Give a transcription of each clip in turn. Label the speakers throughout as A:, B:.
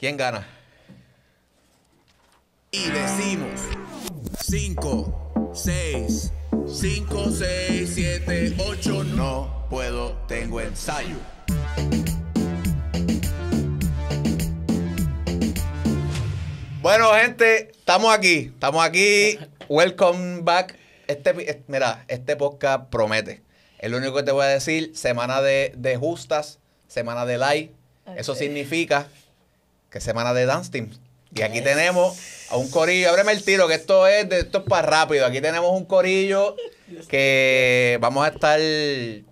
A: ¿Quién gana?
B: Y decimos 5, 6, 5, 6, 7, 8, no puedo, tengo ensayo.
A: Bueno, gente, estamos aquí. Estamos aquí. Welcome back. Este, eh, mira, este podcast promete. Es lo único que te voy a decir. Semana de, de justas, semana de live. Eso
C: Ok.
A: significa que semana de dance team. Y aquí tenemos a un corillo. Ábreme el tiro, que esto es, de, esto es para rápido. Aquí tenemos un corillo que vamos a estar. Le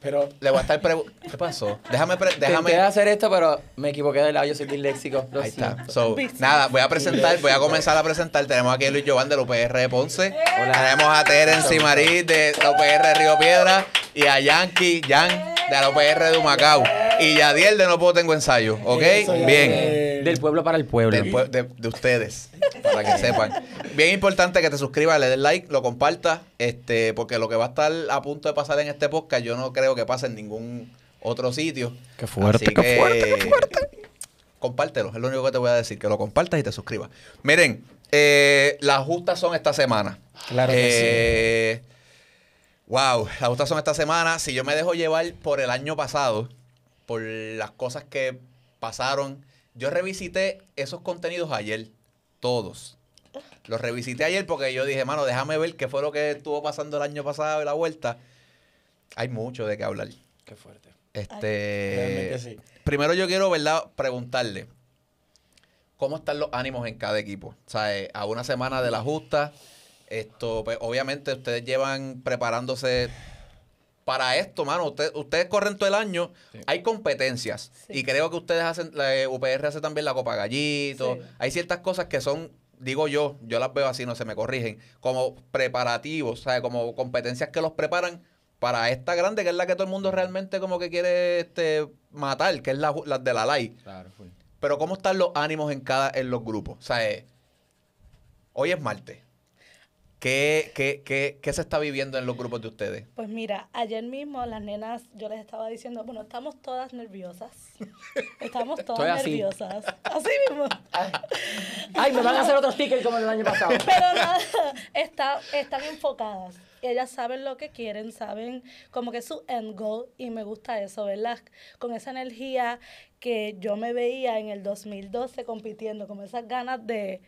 D: Pero
A: voy a estar preguntando. ¿Qué pasó? Déjame. pre-
E: Intenté
A: déjame
E: hacer esto, pero me equivoqué de lado. Yo soy disléxico. Lo
A: Ahí está. So, nada, voy a presentar, voy a comenzar a presentar. Tenemos aquí a Luis Giovanni de la UPR de Ponce. Tenemos a Terence y Marí de la UPR de Río Piedra. Y a Yankee, Yan de la UPR de Humacao. Y Yadiel de No Puedo Tengo Ensayo. ¿Ok? Bien.
E: Del pueblo para el pueblo.
A: Del pue- De, de ustedes, para que sepan. Bien importante que te suscribas, le des like, lo compartas, este, porque lo que va a estar a punto de pasar en este podcast, yo no creo que pase en ningún otro sitio.
E: Qué fuerte,
A: Así
E: qué
A: que,
E: fuerte, qué fuerte.
A: Compártelo, es lo único que te voy a decir, que lo compartas y te suscribas. Miren, eh, las justas son esta semana.
D: Claro que
A: Eh, Wow, las justas son esta semana. Si yo me dejo llevar por el año pasado, por las cosas que pasaron, yo revisité esos contenidos ayer, todos. Los revisité ayer porque yo dije, mano, déjame ver qué fue lo que estuvo pasando el año pasado y la vuelta. Hay mucho de qué hablar.
E: Qué fuerte.
A: Este,
D: Realmente sí.
A: Primero yo quiero, ¿verdad? Preguntarle, ¿cómo están los ánimos en cada equipo? O sea, eh, a una semana de la justa, esto, pues, obviamente ustedes llevan preparándose para esto, mano. Usted- ustedes corren todo el año,
E: Sí.
A: hay competencias.
C: Sí.
A: Y creo que ustedes hacen, la eh, UPR hace también la Copa Gallito.
C: Sí.
A: Hay ciertas cosas que son, digo yo, yo las veo así, no se me corrigen, como preparativos, o sea, como competencias que los preparan para esta grande, que es la que todo el mundo realmente como que quiere este, matar, que es la, de la LAI.
E: Claro.
A: Pero ¿cómo están los ánimos en cada en los grupos? O sea, eh, hoy es martes. ¿Qué, qué, qué, qué se está viviendo en los grupos de ustedes?
C: Pues mira, ayer mismo las nenas, yo les estaba diciendo, bueno, estamos todas nerviosas. Estamos todas
E: así.
C: nerviosas. Así mismo.
E: Ay, me van a hacer otro sticker como el año pasado.
C: Pero nada, está, están enfocadas. Ellas saben lo que quieren, saben como que es su end goal y me gusta eso, ¿verdad? Con esa energía que yo me veía en el 2012 compitiendo, con esas ganas de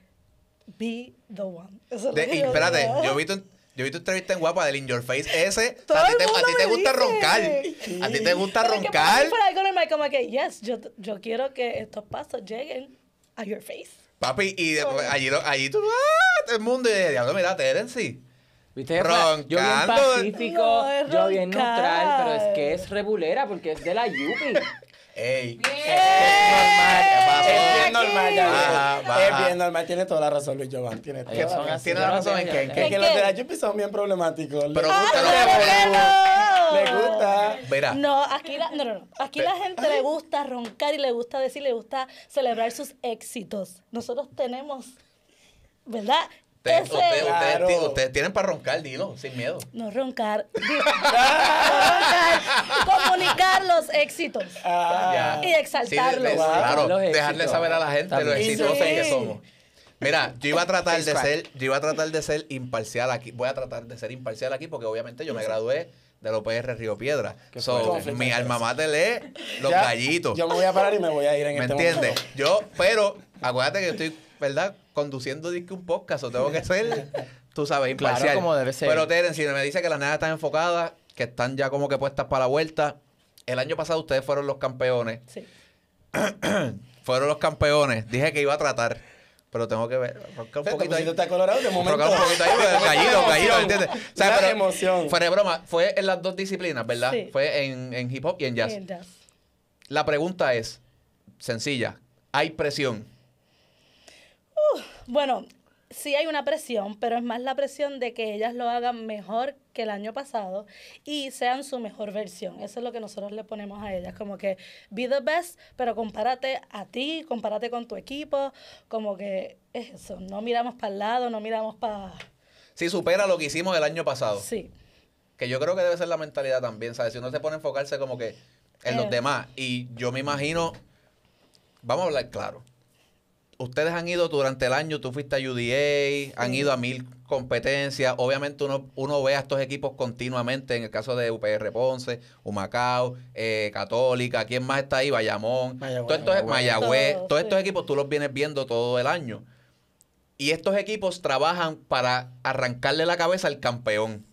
C: be the one. Eso es lo
A: De-
C: que
A: y
C: yo
A: espérate,
C: digo.
A: yo vi tu, yo vi tu entrevista en Guapa del In Your Face. Ese,
C: Todo
A: a ti
C: el
A: te, a ti te gusta roncar. A ti te gusta
C: Pero que para
A: roncar.
C: mí fuera algo normal, como que, yes, yo, yo quiero que estos pasos lleguen a your face.
A: Papi, y después, allí, lo- allí tú, ¡ah! todo el mundo, y de diablo, mira, Terence.
E: ¿Viste? Yo bien
A: Roncando.
E: pacífico,
C: No, es
E: yo bien
C: roncar.
E: neutral, pero es que es rebulera porque es de la Yupi.
A: Ey.
D: Es bien normal, ya
A: Baja, baja.
D: Es bien normal, tiene toda la razón Luis Giovanni, tiene toda
A: ¿Qué
D: la
A: son?
D: razón.
A: Tiene la razón en que, en
D: Es
A: que-
D: que los de la Yupi son bien problemáticos.
A: Pero gusta,
C: ¡Ah,
D: Le gusta.
A: Mira,
C: No, aquí la, no, no, no. Aquí la gente le gusta roncar y le gusta decir, le gusta celebrar sus éxitos. Nosotros tenemos, ¿verdad?
A: Ustedes,
C: Ese-
A: ustedes- ustedes
D: Claro.
A: ti- ustedes tienen para roncar, dilo, sin miedo.
C: No roncar. Roncar, comunicar los éxitos
D: Ah,
C: y
A: Sí,
C: exaltarlos.
A: de- de-
D: Wow.
A: claro,
E: Los
A: dejarle saber a la gente lo
E: También.
A: exitosos
C: Sí.
A: que somos. Mira, yo iba a tratar de ser, yo iba a tratar de ser imparcial aquí. Voy a tratar de ser imparcial aquí porque obviamente yo me gradué de la UPR Río Piedra. So, mi alma mater es los
D: ya,
A: gallitos.
D: Yo me voy a parar y me voy a ir en
A: ¿Me
D: este
A: entiendes? Yo, pero acuérdate que yo estoy, ¿verdad? Conduciendo disque un podcast, o tengo que ser, tú sabes,
E: Claro,
A: imparcial.
E: como debe ser.
A: Pero Teren, si me dice que las nenas están enfocadas, que están ya como que puestas para la vuelta. El año pasado ustedes fueron los campeones.
C: Sí.
A: Fueron los campeones. Dije que iba a tratar, pero tengo que ver. roncar un poquito ahí.
D: pusiste colorado de momento.
A: Roncar un poquito ahí, gallito, gallito, ¿entiendes? O sea,
D: La
A: pero
D: emoción.
A: Fuera de broma, fue en las dos disciplinas, ¿verdad?
C: Sí.
A: Fue en, en hip hop y en jazz. La pregunta es sencilla. ¿Hay presión?
C: Bueno, sí hay una presión, pero es más la presión de que ellas lo hagan mejor que el año pasado y sean su mejor versión. Eso es lo que nosotros le ponemos a ellas, como que be the best, pero compárate a ti, compárate con tu equipo, como que es eso, no miramos para el lado, no miramos para...
A: Si supera lo que hicimos el año pasado.
C: Sí,
A: Que yo creo que debe ser la mentalidad también, ¿sabes? Si uno se pone a enfocarse como que en los
C: Eh.
A: demás. Y yo me imagino vamos a hablar claro. Ustedes han ido durante el año, tú fuiste a UDA, han ido a mil competencias. Obviamente uno, uno ve a estos equipos continuamente, en el caso de UPR Ponce, Humacao, eh, Católica, ¿quién más está ahí? Bayamón.
D: Mayagüez.
A: Todos estos,
D: Mayagüez.
A: Mayagüez,
C: Todos,
A: estos
C: sí.
A: equipos tú los vienes viendo todo el año. Y estos equipos trabajan para arrancarle la cabeza al campeón.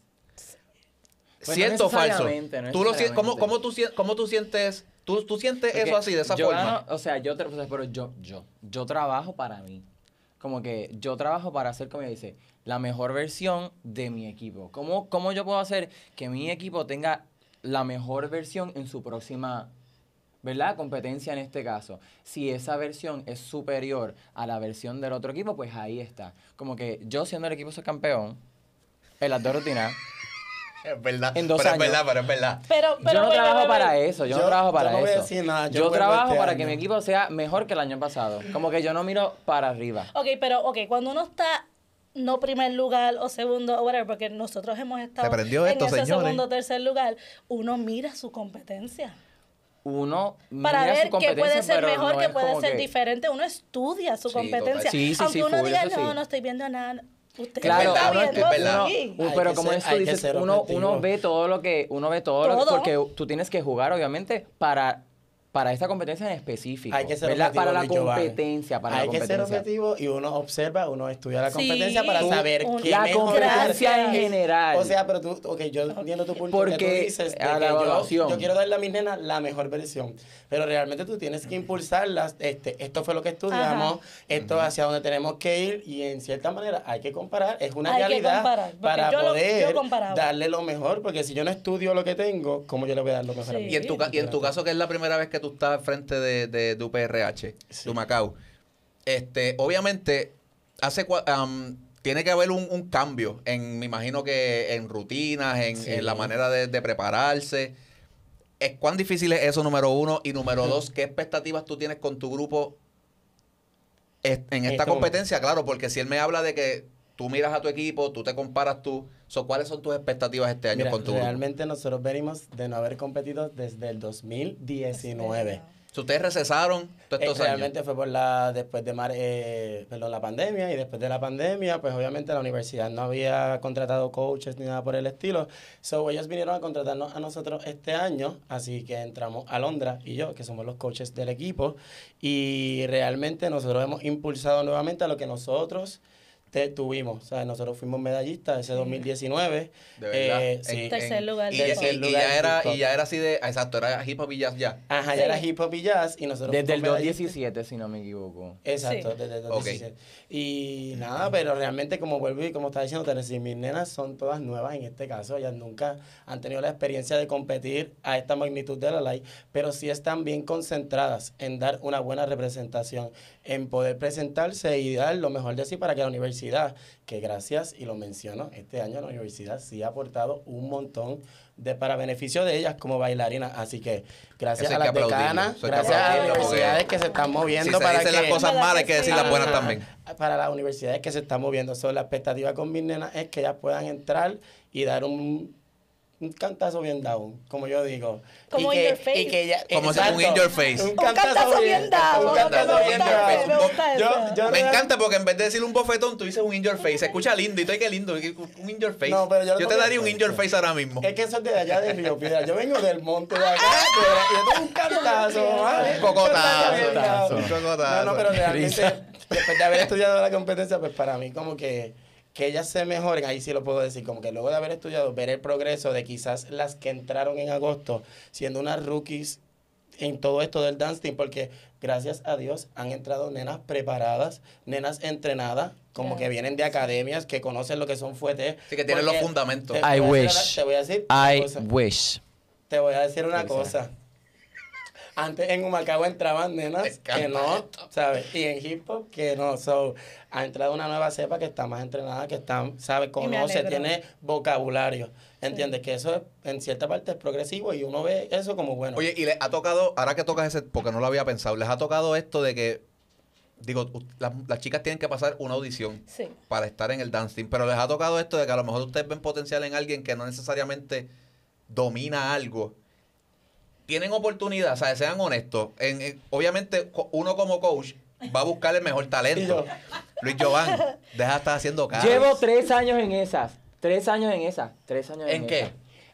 E: Pues
A: ¿Cierto o falso?
E: necesariamente, no
A: ¿Tú lo, sien- ¿cómo,
E: necesariamente.
A: cómo tú, sien- cómo tú sientes, tú, tú sientes
E: Porque
A: eso así, de esa
E: yo
A: forma?
E: gano- o sea, yo, tra- o sea, pero yo, yo, yo trabajo para mí. Como que yo trabajo para hacer, como ella dice, la mejor versión de mi equipo. ¿Cómo, ¿Cómo yo puedo hacer que mi equipo tenga la mejor versión en su próxima, ¿verdad? Competencia en este caso. Si esa versión es superior a la versión del otro equipo, pues ahí está. Como que yo siendo el equipo soy campeón, en las dos rutinas,
A: Es verdad.
E: En dos
A: pero
E: años.
A: es verdad, pero es verdad.
C: Pero, pero,
E: yo no trabajo para eso, yo,
D: Yo-
E: no trabajo
D: yo
E: para
D: no voy a
E: eso.
D: decir nada, yo
E: trabajo
D: este
E: para
D: año.
E: que mi equipo sea mejor que el año pasado. Como que yo no miro para arriba.
C: Ok, pero, ok, cuando uno está no primer lugar o segundo o whatever, porque nosotros hemos estado
A: Se prendió
C: en
A: esto,
C: ese
A: señores.
C: segundo o tercer lugar, uno mira su competencia.
E: Uno
C: Para
E: mira su
C: ver qué puede ser mejor,
E: no
C: qué puede ser
E: que-
C: diferente. Uno estudia su
A: Sí,
C: competencia.
E: Sí, sí,
C: Aunque
E: sí,
C: uno diga, no,
E: sí.
C: no estoy viendo nada. Usted
E: Claro,
C: está
E: uno,
C: viendo.
E: Uh, pero como
D: ser-
E: es tú
D: hay que
E: dices,
D: ser
E: uno,
D: objetivo.
E: uno ve todo lo que, uno ve todo, lo que,
C: Todo.
E: porque tú tienes que jugar, obviamente, para, para esta competencia en específico.
D: Hay que ser
E: ¿verdad?
D: objetivo,
E: Para la
D: Luis
E: competencia, para
D: Hay
E: la
D: que ser
E: competencia.
D: objetivo y uno observa, uno estudia la
C: Sí,
D: competencia para
C: un-
D: saber
C: un-
D: qué
E: La
D: mejorar.
E: competencia en general.
D: O sea, pero tú, ok, yo entiendo tu punto
E: Porque
D: que tú dices de
E: a la
D: que yo,
E: evaluación.
D: yo quiero darle a mis nenas la mejor versión, pero realmente tú tienes que impulsarlas, este, esto fue lo que estudiamos,
C: Ajá.
D: esto hacia donde tenemos que ir y en cierta manera hay que comparar, es una
C: Hay
D: realidad
C: comparar,
D: para
C: yo lo-
D: poder
C: yo comparaba.
D: darle lo mejor, porque si yo no estudio lo que tengo, ¿cómo yo le voy a dar lo mejor a mi
A: Y en, tu, y en tu caso, que es la primera vez que tú estás frente de, de, de UPRH,
D: Sí.
A: de Macao, este, obviamente, hace am, tiene que haber un, un cambio en, me imagino que en rutinas, en,
D: Sí.
A: en la manera de, de prepararse. Es, ¿Cuán difícil es eso, número uno? Y número dos, ¿qué expectativas tú tienes con tu grupo en esta
D: Este
A: competencia? Claro, porque si él me habla de que tú miras a tu equipo, tú te comparas tú, so, ¿cuáles son tus expectativas este año
D: Mira,
A: con tu grupo?
D: realmente nosotros venimos de no haber competido desde el 2019.
A: Si ustedes recesaron todos
D: Eh,
A: años.
D: realmente fue por la después de mar, eh, perdón, la pandemia y después de la pandemia pues obviamente la universidad no había contratado coaches ni nada por el estilo so ellos vinieron a contratarnos a nosotros este año así que entramos a Londra y yo que somos los coaches del equipo y realmente nosotros hemos impulsado nuevamente a lo que nosotros te tuvimos o sea nosotros fuimos medallistas ese 2019
A: De verdad.
D: eh,
A: En-
D: sí.
C: Tercer lugar
A: Y, ya era, y ya era así de. Exacto, era hip hop y jazz ya.
D: ajá
C: Sí.
D: ya era hip hop y jazz y nosotros
E: Desde el
D: fuimos medallistas.
E: 2017, si no me equivoco.
D: Exacto,
C: Sí.
D: desde el
A: Ok.
D: 2017. Y nada, pero realmente como vuelvo y como estaba diciendo Tennessee, mis nenas son todas nuevas en este caso. Ellas nunca han tenido la experiencia de competir a esta magnitud de la ley, pero sí están bien concentradas en dar una buena representación, en poder presentarse y dar lo mejor de sí para que la universidad, que gracias, y lo menciono, este año la universidad sí ha aportado un montón de para beneficio de ellas como bailarinas. Así que gracias a las decanas, gracias a las universidades que se están
A: Si
D: moviendo
A: se
D: para
A: dicen
D: que...
A: las cosas
C: ¿Verdad
A: malas, hay
C: que
A: decir las buenas también.
D: Para las universidades que se están moviendo. So, la expectativa con mis nenas es que ellas puedan entrar y dar un, un cantazo bien down, como yo digo.
C: Como
D: y
C: in
D: que,
C: your face.
D: y que ella-
A: Como un
D: exacto,
A: in your face.
D: Un
A: Un
D: cantazo,
C: cantazo bien dado,
D: Un
A: me
D: cantazo bien dado.
A: me
C: gusta.
D: Yo, yo
A: Me
D: real-
A: encanta porque en vez de decir un bofetón, tú dices un in your face. Se escucha lindo y tú, qué lindo. Un in your face.
D: No, pero yo lo
A: te daría un in your face ahora mismo.
D: Es que eso es de allá de Río Piedra. Yo vengo del monte de acá. de- Yo tengo un cantazo. ¿vale?
A: Un cocotazo. Un cocotazo.
D: No, no, pero realmente, después de haber estudiado la competencia, pues para mí como que, que ellas se mejoren, ahí sí lo puedo decir, como que luego de haber estudiado, ver el progreso de quizás las que entraron en agosto, siendo unas rookies en todo esto del dance team, porque gracias a Dios han entrado nenas preparadas, nenas entrenadas, como que vienen de academias, que conocen lo que son fuetes.
A: Sí, que tienen los fundamentos.
D: te
E: I
D: voy a
E: wish.
D: decir- Te voy a decir una
E: I
D: cosa.
E: wish.
D: Te voy a decir una cosa. Antes en Humacao entraban nenas que no,
A: esto.
D: ¿sabes? Y en hip hop que no. So, ha entrado una nueva cepa que está más entrenada, que está, ¿sabes? Conoce, tiene vocabulario. ¿Entiendes? Que eso es, en cierta parte es progresivo y uno ve eso como bueno.
A: Oye, y les ha tocado, ahora que tocas ese, porque no lo había pensado, les ha tocado esto de que, digo, las, las chicas tienen que pasar una audición
C: Sí.
A: para estar en el dance team, pero les ha tocado esto de que a lo mejor ustedes ven potencial en alguien que no necesariamente domina algo tienen oportunidad, o sea, sean honestos. En, en- obviamente, uno como coach va a buscar el mejor talento. Luis Giovanni, deja de estar haciendo caras.
E: Llevo tres años en esas. Tres años en esas. Tres años en,
A: ¿En qué?
E: esas.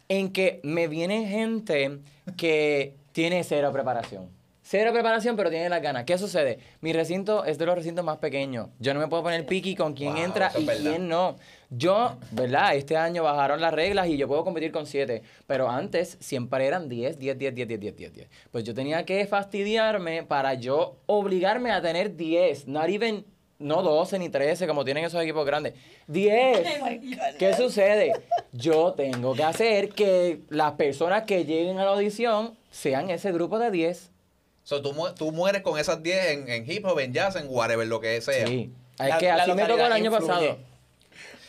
E: En que me viene gente que tiene cero preparación. Cero preparación, pero tiene las ganas. ¿Qué sucede? Mi recinto es de los recintos más pequeños. Yo no me puedo poner piqui con quién
A: Wow,
E: entra y
A: verdad.
E: quién no. Yo, ¿verdad? Este año bajaron las reglas y yo puedo competir con siete. Pero antes siempre eran 10, 10, 10, 10, 10, 10, 10, 10. Pues yo tenía que fastidiarme para yo obligarme a tener 10. Not even, no 12 ni 13 como tienen esos equipos grandes. 10. ¿Qué sucede? Yo tengo que hacer que las personas que lleguen a la audición sean ese grupo de 10.
A: So, tú, mu- tú mueres con esas 10 en, en hip hop, en jazz, en whatever, lo que sea.
E: Sí.
D: La-
E: Es que
D: la
E: así me tocó el año
D: influye.
E: pasado.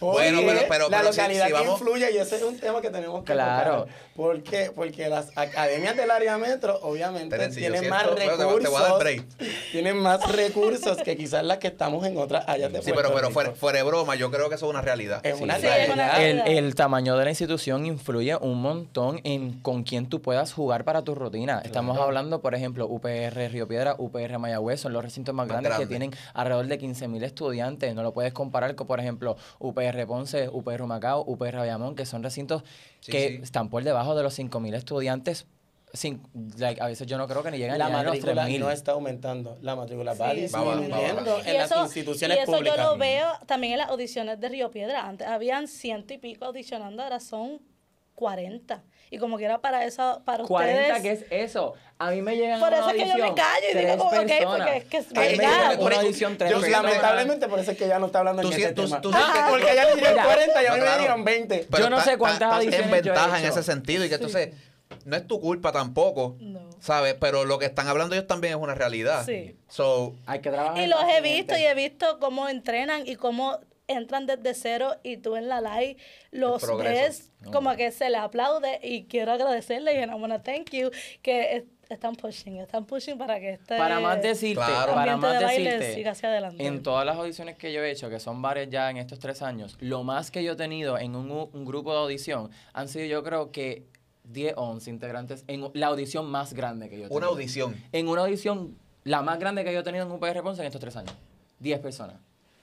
A: Bueno,
D: Porque
A: pero- pero-
D: la
A: pero si-
D: localidad
A: si
D: que
A: vamos-
D: influye y ese es un tema que tenemos que
E: Claro.
D: tocar. ¿Por qué? Porque las academias del área metro obviamente
A: si
D: tienen más recursos.
A: te voy a dar break.
D: Tienen más recursos que quizás las que estamos en otras áreas de
A: Sí,
D: Puerto
A: pero, pero fuera, fuera de broma, yo creo que eso es una realidad.
D: Es una
C: Sí, es una
D: realidad.
E: El, el tamaño de la institución influye un montón en con quién tú puedas jugar para tu rutina. Estamos hablando, por ejemplo, UPR Río Piedra, UPR Mayagüez, son los recintos más
A: Más
E: grandes que tienen alrededor de 15.000 estudiantes. No lo puedes comparar con, por ejemplo, UPR Ponce, UPR Humacao, UPR Bayamón, que son recintos
A: Sí,
E: que
A: sí.
E: están por debajo de los 5.000 estudiantes. Sin, like, a veces yo no creo que ni llegan
D: La
E: ni a los
D: matrícula
E: 3.000.
D: no está aumentando. La matrícula va
C: Sí,
D: disminuyendo en las
C: eso-
D: instituciones
C: y eso
D: públicas.
C: yo lo veo también en las audiciones de Río Piedra. Antes habían ciento y pico audicionando, ahora son 40. Y como que era para eso, para
E: 40,
C: ustedes.
E: ¿qué es eso? A mí me llegan
C: Por eso
E: una
C: es que yo me callo y digo como, ok, porque es que es
E: me llegan una audición tres
D: lamentablemente, por eso es que ya no está hablando
A: Tú
D: en ese
A: tú-
D: tema. Ah, porque ya le dieron
E: Mira,
D: 40 y a mí me dieron 20.
E: Yo no sé cuántas
A: está-
E: audiciones
A: en ventaja en ese sentido y que entonces no es tu culpa tampoco,
C: No.
A: ¿sabes? Pero lo que están hablando ellos también es una realidad.
C: Sí.
A: So,
E: Hay que trabajar.
C: Y los he visto y he visto cómo entrenan y cómo entran desde cero y tú en la live los
A: El
C: como que se le aplaude y quiero agradecerle y I wanna thank you que es- están pushing, están pushing para que este
E: Para más decirte,
A: Claro.
E: para
C: ambiente
E: más
C: de
E: decirte,
C: siga hacia adelante.
E: en todas las audiciones que yo he hecho, que son varias ya en estos tres años, lo más que yo he tenido en un, un grupo de audición han sido yo creo que 10 o 11 integrantes en la audición más grande que yo he tenido.
A: una audición.
E: En una audición, la más grande que yo he tenido en UPR Ponce en estos tres años. 10 personas.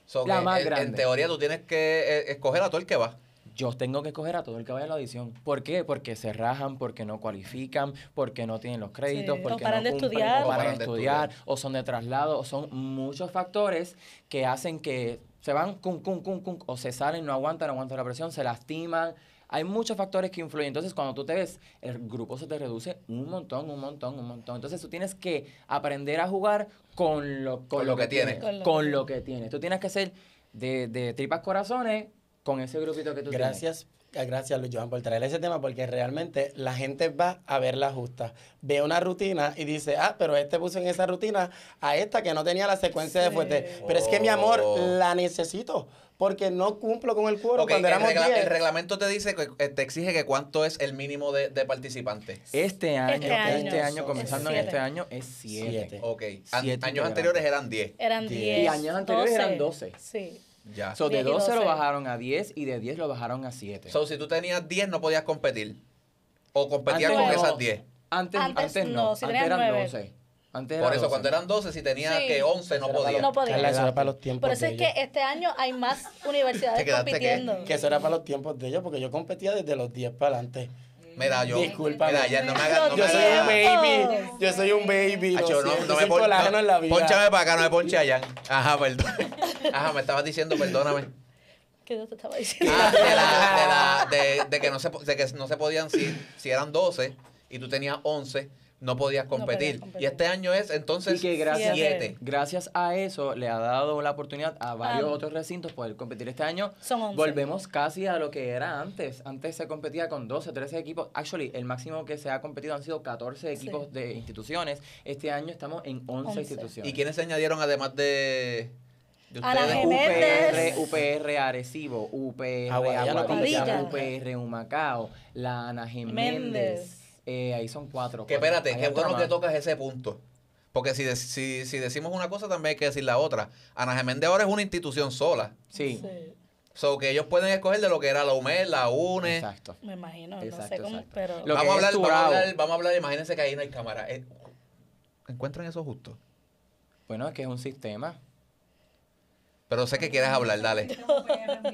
A: So,
E: La
A: que
E: más
A: en- En
E: grande.
A: teoría tú tienes que eh, escoger a todo el que va.
E: Yo tengo que escoger a todo el que vaya a la audición. ¿Por qué? Porque se rajan, porque no cualifican, porque no tienen los créditos,
C: Sí, o
E: porque
C: paran
E: no
C: de
E: cumplen,
C: estudiar.
E: o paran de estudiar, o son de traslado, o son muchos factores que hacen que se van cum, cum, cum, cum, o se salen, no aguantan, no aguantan la presión, se lastiman. Hay muchos factores que influyen. Entonces, cuando tú te ves, el grupo se te reduce un montón, un montón, un montón. Entonces, tú tienes que aprender a jugar con lo, con
A: Con lo que tienes.
E: Con,
C: Con lo
E: lo que tienes. Tú tienes que ser de, de tripas corazones con ese grupito que tú tienes.
D: Gracias, eh, gracias Luis Joan por traer ese tema porque realmente la gente va a ver la justa. Ve una rutina y dice, ah, pero este puso en esa rutina a esta que no tenía la secuencia de
C: Sí.
D: fuerte. Pero es que mi amor,
A: Oh.
D: la necesito porque no cumplo con el cuero cuando
A: el,
D: éramos
A: regla-
D: 10.
A: el reglamento te dice que eh, te exige que cuánto es el mínimo de, de participantes.
E: Este año, este
C: año
E: año,
D: son
E: comenzando en este año, es 7.
D: Siete.
A: Ok. An-
E: Siete
A: años
E: integrantes.
A: anteriores eran 10.
C: Eran
D: Diez.
C: 10.
E: Y años anteriores eran 12.
C: Sí.
A: Ya.
E: So, de
C: 10 y
E: 12 lo
C: 12.
E: bajaron a 10 y de 10 lo bajaron a 7.
A: So, si tú tenías 10 no podías competir. O competías
E: Antes
A: con
C: no.
A: esas 10.
E: Antes,
C: Antes
E: antes,
C: no,
E: no,
C: si
E: antes eran
C: nueve.
E: 12. Antes
A: Por eso,
E: 12.
A: cuando eran 12, si tenías
C: Sí.
A: que 11 no
D: los-
C: No podía.
D: Carla, eso era para los tiempos
C: Por eso
D: de
C: es
D: ellos.
C: que este año hay más
A: ¿Te
C: universidades compitiendo.
D: Que eso era para los tiempos de ellos porque yo competía desde los 10 para adelante.
A: Mira, yo.
D: Discúlpame.
A: Mira, ya no me hagas. No
D: Yo soy un baby, yo soy un baby.
A: Acho,
D: lo
A: no, no me no-. Pónchame para acá, no me ponche allá. Ajá, perdón. Ajá, me estabas diciendo, perdóname.
C: ¿Qué yo te estaba diciendo?
A: Ah, de, la, de, la, de, de que no se, de que no se podían, si, si eran 12 y tú tenías 11, no podías competir.
C: competir.
A: Y este año es entonces
E: Y que gracias,
C: Siete.
A: 7.
E: gracias a eso le ha dado la oportunidad a varios
C: Ah.
E: otros recintos poder competir este año.
C: Son 11.
E: Volvemos casi a lo que era antes. Antes se competía con 12, 13 equipos. Actually, el máximo que se ha competido han sido 14
C: Sí.
E: equipos de instituciones. Este año estamos en 11,
C: 11.
E: instituciones.
A: ¿Y quiénes se añadieron además de, ustedes?
C: Jiménez.
E: UPR, UPR Arecibo, UPR
D: Aguadilla.
E: UPR Humacao, la Ana Jiménez.
C: Méndez.
E: Eh, ahí son cuatro.
A: Que
E: cuatro.
A: espérate, qué bueno que tocas ese punto. Porque si, de- si, si decimos una cosa, también hay que decir la otra. Ana Geméndez ahora es una institución sola.
E: Sí.
C: Sí.
A: So que ellos pueden escoger de lo que era la UMED, la UNE.
E: Exacto.
C: Me imagino, no
E: Exacto,
C: sé cómo,
E: exacto.
C: pero...
E: Lo
A: vamos,
E: que
A: a hablar,
E: es
A: vamos a hablar, vamos a hablar, imagínense que ahí no hay cámara. Eh, ¿Encuentran eso justo?
E: Bueno, es que es un sistema.
A: Pero sé que quieres hablar, dale.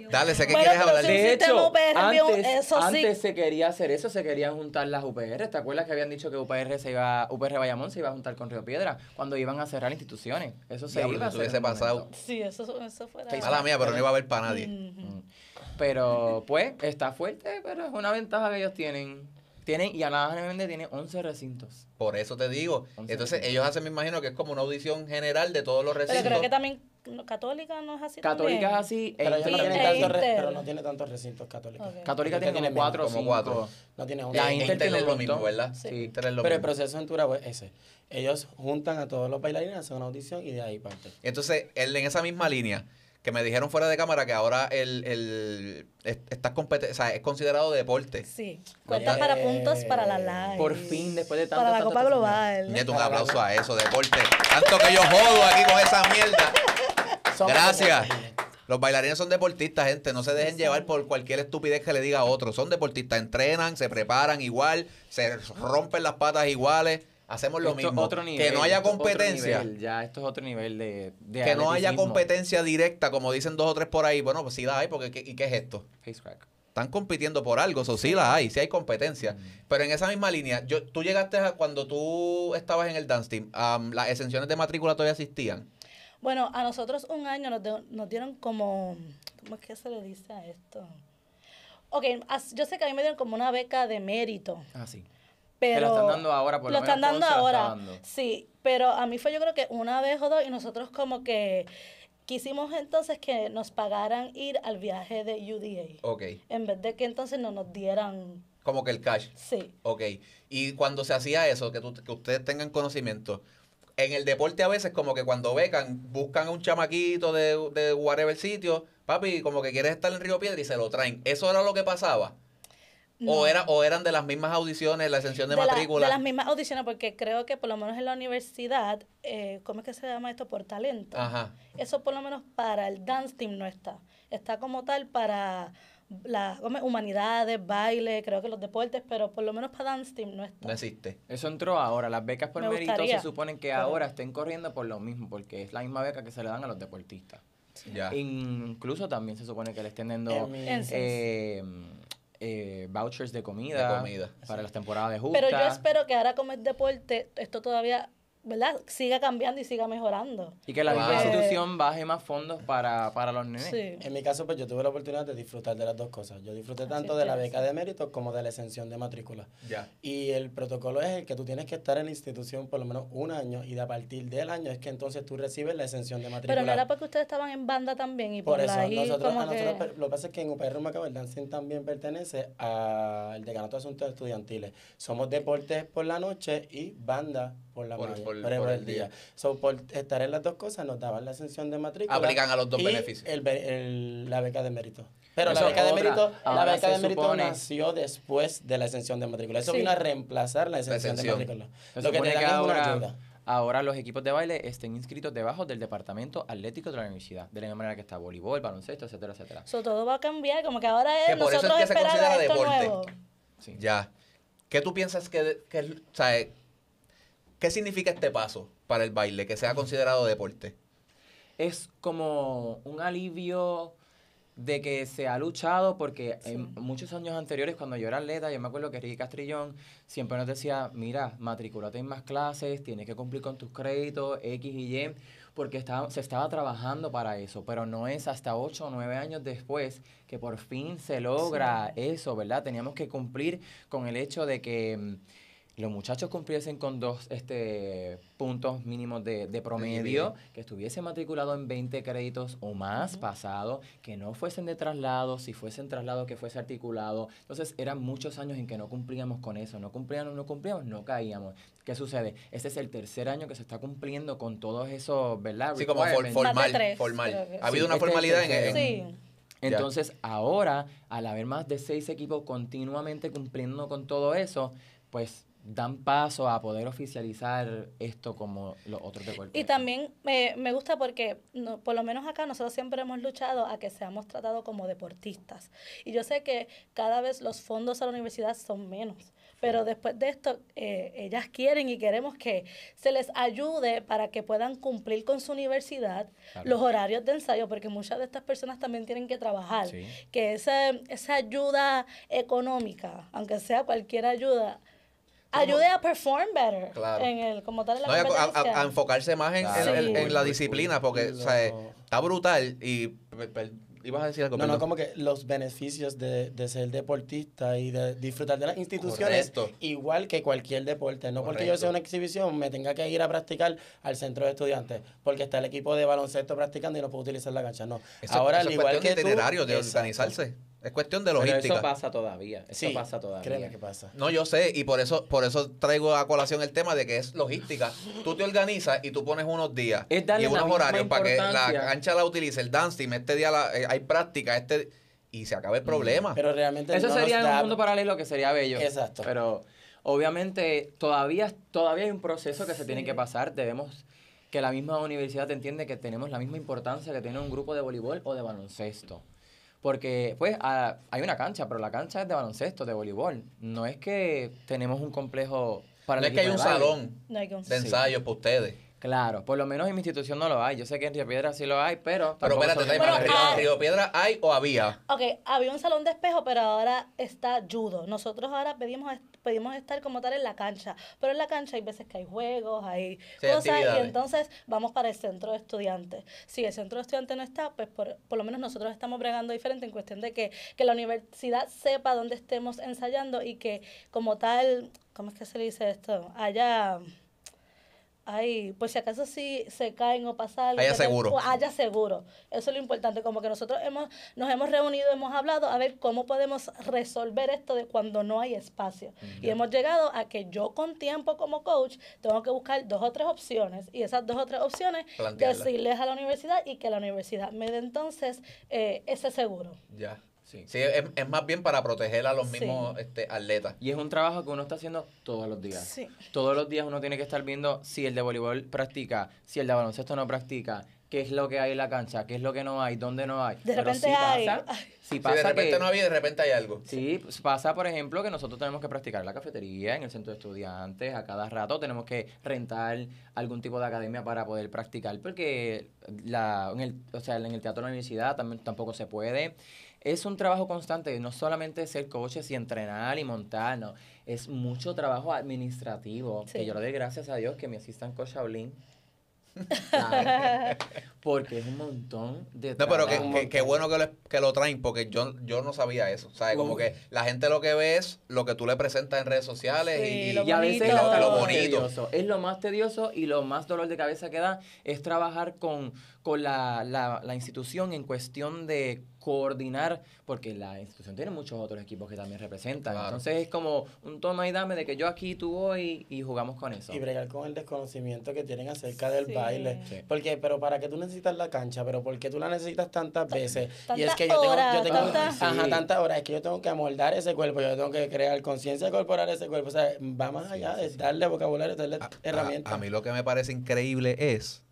A: Dale, sé que
C: Bueno,
A: quieres
C: pero
A: hablar.
E: De hecho, antes,
C: eso sí.
E: antes se quería hacer eso, se querían juntar las UPR. ¿Te acuerdas que habían dicho que UPR se iba, UPR Bayamón se iba a juntar con Río Piedra cuando iban a cerrar instituciones? Eso se
A: Diablo,
E: iba a hacer.
A: pasado.
C: Sí, eso, eso fuera...
A: A la mía, pero no iba a haber para nadie.
E: Pero, pues, está fuerte, pero es una ventaja que ellos tienen. Tienen, y a la Vende tiene 11 recintos.
A: Por eso te digo.
E: Once
A: Entonces,
E: recintos.
A: ellos hacen, me imagino que es como una audición general de todos los
C: Pero
A: recintos.
C: creo que también católica no es así
E: Católica es
C: también.
E: así. e
D: Pero, no
E: Inter
D: tiene tantos re-
C: Inter.
D: pero no tiene tantos recintos católicos.
E: Católica tiene como
D: menos,
E: 4 o
A: como
E: 5.
A: cuatro.
D: No tiene
A: Eh,
E: La. Inter
A: Inter
E: tiene
A: es
E: un
A: lo mismo. ¿verdad?
C: Sí.
A: Inter es lo
D: Pero el proceso en Turabo es ese. Ellos juntan a todos los bailarines, hacen una audición y de ahí parten.
A: Entonces, él en esa misma línea, que me dijeron fuera de cámara que ahora el, el, es- o sea, es considerado deporte.
C: Sí. Cuenta
D: Eh,
C: para puntos para la live.
E: Por fin, después de tanto
C: Para la
E: tanto,
C: Copa
E: tanto-
C: Global.
A: Nieto, un aplauso a eso, deporte. Tanto que yo jodo aquí con esa mierda. Gracias. Los bailarines son deportistas, gente. No se dejen llevar por cualquier estupidez que le diga a otro. Son deportistas. Entrenan, se preparan igual, se rompen las patas iguales. Hacemos lo
E: Esto
A: mismo.
E: otro nivel,
A: que no haya competencia.
E: nivel, ya, esto es otro nivel de, de
A: Que no haya competencia directa, como dicen dos o tres por ahí. Bueno, pues sí la hay, porque ¿qué- ¿y qué es esto?
E: Face crack.
A: Están compitiendo por algo, eso sí la hay, sí hay competencia. Pero en esa misma línea, yo, tú llegaste a cuando tú estabas en el dance team, am, las exenciones de matrícula todavía existían.
C: Bueno, a nosotros un año nos, dio- nos dieron como... ¿Cómo es que se le dice a esto? Ok, as- yo sé que a mí me dieron como una beca de mérito.
E: Ah, sí.
C: Pero
E: Que la están dando ahora, por lo
C: están
E: menos
C: dando
E: está
C: ahora.
E: dando.
C: Sí, pero a mí fue yo creo que una vez o dos y nosotros como que quisimos entonces que nos pagaran ir al viaje de UDA.
A: Ok.
C: En vez de que entonces no nos dieran...
A: Como que el cash.
C: Sí.
A: Ok. Y cuando se hacía eso, que, tú- que ustedes tengan conocimiento, en el deporte a veces como que cuando becan, buscan a un chamaquito de, de whatever sitio, papi, como que quieres estar en Río Piedra y se lo traen. ¿Eso era lo que pasaba?
C: No.
A: ¿O, era, ¿O eran de las mismas audiciones, la exención de,
C: la-
A: matrícula?
C: de las mismas audiciones, porque creo que por lo menos en la universidad, eh, ¿cómo es que se llama esto? Por talento.
A: Ajá.
C: Eso por lo menos para el dance team no está. Está como tal para las humanidades, baile, creo que los deportes, pero por lo menos para dance team no está.
A: No existe.
E: Eso entró ahora. Las becas por
C: Me
E: mérito se suponen que
C: Pero-
E: ahora estén corriendo por lo mismo, porque es la misma beca que se le dan a los deportistas.
A: Ya.
E: Incluso también se supone que le estén dando eh, eh, vouchers de comida,
A: De comida.
E: para las temporadas de justa.
C: Pero yo espero que ahora como es deporte, esto todavía, ¿verdad? Siga cambiando y siga mejorando.
E: Y que la misma
A: Wow.
E: institución baje más fondos para, para los nenes.
C: Sí.
D: En mi caso, pues yo tuve la oportunidad de disfrutar de las dos cosas. Yo disfruté
C: Así
D: tanto de la
C: es.
D: beca de mérito como de la exención de matrícula.
A: Ya.
D: Y el protocolo es el que tú tienes que estar en la institución por lo menos un año y de a partir del año es que entonces tú recibes la exención de matrícula.
C: Pero no era porque ustedes estaban en banda también y por,
D: Por eso,
C: ahí
D: nosotros,
C: como
D: a nosotros,
C: que...
D: per- lo que pasa es que en UPR Macao el dancing también pertenece al Decanato de Asuntos Estudiantiles. Somos deportes por la noche y banda por la
A: Por-
D: mañana,
A: por-
D: por,
A: por
D: el
A: el
D: día.
A: día.
D: So, por estar en las dos cosas nos daban la exención de matrícula.
A: Aplican a los dos
D: y
A: beneficios.
D: el el- la beca de mérito. Pero
E: Eso
D: la beca de mérito, la beca de mérito
E: supone-
D: nació después de la exención de matrícula. Eso
C: Sí.
D: vino a reemplazar la exención,
A: exención.
D: de matrícula.
E: Se
D: Lo que te
E: que
D: dan es una
E: ahora,
D: ayuda.
E: ahora los equipos de baile estén inscritos debajo del departamento atlético de la universidad. De la misma manera que está voleibol, baloncesto, etcétera, etcétera.
C: So, todo va a cambiar, como que ahora
A: Que
C: es
A: por eso es que se considera deporte.
C: nuevo.
E: Sí.
A: Ya. ¿Qué tú piensas que, que o sea, qué significa este paso para el baile, que sea considerado deporte?
E: es como un alivio de que se ha luchado porque en muchos años anteriores cuando yo era atleta, yo me acuerdo que Ricky Castrillón siempre nos decía, mira, matriculate en más clases, tienes que cumplir con tus créditos, X y Y, porque estaba, se estaba trabajando para eso, pero no es hasta 8 o 9 años después que por fin se logra eso, ¿verdad? Teníamos que cumplir con el hecho de que... los muchachos cumpliesen con dos este, puntos mínimos de, de promedio, que estuviesen matriculados en 20 créditos o más pasado, que no fuesen de traslado, si fuesen traslado que fuese articulado. Entonces eran muchos años en que no cumplíamos con eso, no cumplíamos, no cumplíamos, no caíamos. ¿Qué sucede? Este es el tercer año que se está cumpliendo con todos esos, ¿verdad?
A: Sí, como for- formal.
C: tres,
A: formal. Ha habido
E: Sí,
A: una
E: este
A: formalidad en,
E: tercero.
A: en-
C: Sí.
E: Entonces, ahora, al haber más de seis equipos continuamente cumpliendo con todo eso, pues dan paso a poder oficializar esto como los otros deportes.
C: Y también me, me gusta porque, no, por lo menos acá, nosotros siempre hemos luchado a que seamos tratados como deportistas. Y yo sé que cada vez los fondos a la universidad son menos. Pero después de esto, eh, ellas quieren y queremos que se les ayude para que puedan cumplir con su universidad
E: Claro.
C: los horarios de ensayo, porque muchas de estas personas también tienen que trabajar.
E: Sí.
C: Que esa, esa ayuda económica, aunque sea cualquier ayuda, ayude a perform better
A: Claro.
C: en el, como tal en la
A: No, a, a- enfocarse más en,
E: Claro.
A: en- en- en
C: Sí.
A: la disciplina, porque o sea, está brutal y... per- per- ibas a decir algo,
D: No, no, como que los beneficios de, de ser deportista y de disfrutar de las instituciones
A: Correcto.
D: igual que cualquier deporte. No porque yo sea una exhibición me tenga que ir a practicar al centro de estudiantes porque está el equipo de baloncesto practicando y no puedo utilizar la cancha. No.
A: Eso-
D: Ahora,
A: eso
D: al
A: es
D: igual que
A: de
D: tú,
A: itinerario, de
D: exacto.
A: organizarse. Es cuestión de
E: Pero
A: logística.
E: eso pasa todavía. Eso
D: Sí,
E: pasa todavía.
D: créeme que pasa.
A: No, yo sé, y por eso, por eso traigo a colación el tema de que es logística. Tú te organizas y tú pones unos días
E: Es darle
A: y
E: la
A: unos horarios para que la cancha la utilice, el dance team, este día la- eh, hay práctica, este y se acaba el problema.
D: Pero realmente
E: Eso
D: no
E: sería
D: da-
E: un mundo paralelo que sería bello.
D: Exacto.
E: Pero obviamente todavía, todavía hay un proceso que se tiene que pasar. Debemos que la misma universidad entiende que tenemos la misma importancia que tiene un grupo de voleibol o de baloncesto. Porque, pues, ah, hay una cancha, pero la cancha es de baloncesto, de voleibol. No es que tenemos un complejo para
A: no
E: el
A: es que hay un salón
C: No hay que-
A: de ensayos para ustedes.
E: Claro, por lo menos en mi institución no lo hay. Yo sé que en Río Piedra sí lo hay, pero...
A: Pero espérate, time
C: Bueno,
A: Río,
C: ah,
A: Río Piedra hay o había.
C: Ok, había un salón de espejo, pero ahora está judo. Nosotros ahora pedimos, pedimos estar como tal en la cancha, pero en la cancha hay veces que hay juegos, hay
A: Sí,
C: cosas, y entonces vamos para el centro de estudiantes. Si el centro de estudiantes no está, pues por, por lo menos nosotros estamos bregando diferente en cuestión de que, que la universidad sepa dónde estemos ensayando y que como tal, ¿cómo es que se le dice esto? Haya... Ay, pues si acaso sí se caen o pasa algo.
A: Haya
C: te-
A: seguro.
C: haya seguro. Eso es lo importante. Como que nosotros hemos, nos hemos reunido, hemos hablado a ver cómo podemos resolver esto de cuando no hay espacio. Y hemos llegado a que yo con tiempo como coach tengo que buscar dos o tres opciones y esas dos o tres opciones decirles a la universidad y que la universidad me dé entonces eh, ese seguro.
A: Ya.
E: Sí.
A: Sí, es, es más bien para proteger a los
C: Sí.
A: mismos este, atletas.
E: Y es un trabajo que uno está haciendo todos los días.
C: Sí.
E: Todos los días uno tiene que estar viendo si el de voleibol practica, si el de baloncesto no practica, qué es lo que hay en la cancha, qué es lo que no hay, dónde no hay.
C: De
E: Pero
C: repente
E: sí
C: hay-
E: Pasa, sí
A: Si
E: pasa
A: de repente
E: que,
A: no había de repente hay algo.
E: Sí, pues pasa, por ejemplo, que nosotros tenemos que practicar en la cafetería, en el centro de estudiantes, a cada rato tenemos que rentar algún tipo de academia para poder practicar, porque la, en, el, o sea, en el teatro de la universidad también, tampoco se puede. Es un trabajo constante, no solamente ser coaches y entrenar y montar, no. Es mucho trabajo administrativo,
C: Sí.
E: que yo le doy gracias a Dios que me asistan Coach Shaolin. Claro, porque es un montón de
A: No, pero que,
E: trabajo.
A: que- que bueno que lo, que lo traen, porque yo, yo no sabía eso. ¿Sabes? Como que la gente lo que ve es lo que tú le presentas en redes sociales
C: Sí,
A: y,
C: lo
E: Y a veces hasta lo
A: Lo
E: más
A: bonito.
E: tedioso. Es lo más tedioso y lo más dolor de cabeza que da es trabajar con, con la, la, la institución en cuestión de coordinar, porque la institución tiene muchos otros equipos que también representan.
A: Claro.
E: Entonces es como un toma y dame de que yo aquí, tú voy y jugamos con eso.
D: Y bregar con el desconocimiento que tienen acerca del
C: Sí.
D: baile.
E: Sí.
D: Porque, pero para que tú necesitas la cancha, pero ¿por qué tú la necesitas tantas veces? y es
C: tantas
D: que yo tengo, yo ajá, tantas horas, es que yo tengo que amoldar ese cuerpo, yo tengo que crear conciencia corporal ese cuerpo. O sea, va más allá, es darle vocabulario, darle
A: A-
D: herramientas.
A: A, mí lo que me parece increíble es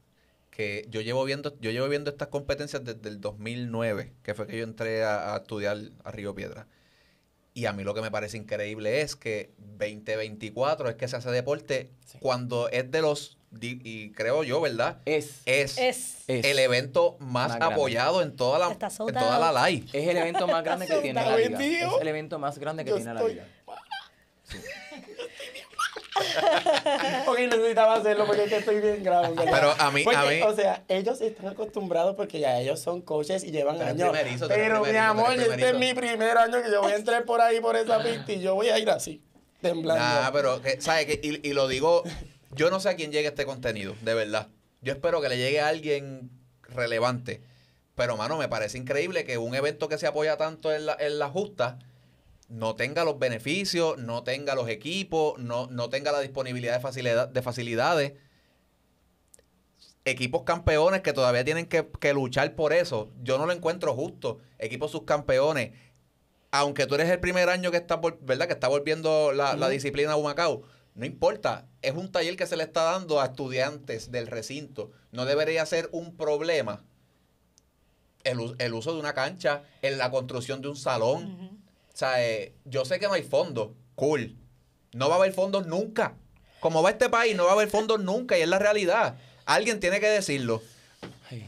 A: que yo llevo viendo, yo llevo viendo estas competencias desde el 2009, que fue que yo entré a, a estudiar a Río Piedra. Y a mí lo que me parece increíble es que 2024 es que se hace deporte
E: Sí.
A: cuando es de los, y creo yo, ¿verdad?
E: Es,
A: Es,
C: Es.
A: el evento más,
E: Más grande.
A: apoyado en toda la, en toda la live.
E: es el evento más grande que tiene la liga. Es el evento más grande que
D: Yo
E: tiene la
D: estoy-
E: liga.
D: ok, necesitaba hacerlo porque es que estoy bien grave. ¿verdad?
A: Pero a mí-
D: Porque,
A: a mí-
D: O sea, ellos están acostumbrados porque ya ellos son coaches y llevan años.
A: primerizo,
D: Pero mi amor, este es mi primer año que yo voy a entrar por ahí por esa pista y yo voy a ir así, temblando.
A: Nah, pero, ¿sabes? Y, y lo digo, yo no sé a quién llegue este contenido, de verdad. Yo espero que le llegue a alguien relevante. Pero, mano, me parece increíble que un evento que se apoya tanto en la, en la justa no tenga los beneficios, no tenga los equipos, no, no tenga la disponibilidad de, facilidad, de facilidades. Equipos campeones que todavía tienen que, que luchar por eso. Yo no lo encuentro justo. Equipos subcampeones. Aunque tú eres el primer año que está, vol- ¿verdad? Que está volviendo la, la disciplina a Humacao, No importa, es un taller que se le está dando a estudiantes del recinto. No debería ser un problema el, el uso de una cancha, en la construcción de un salón. O sea, eh, yo sé que no hay fondos, cool. No va a haber fondos nunca. Como va este país, no va a haber fondos nunca y es la realidad. Alguien tiene que decirlo.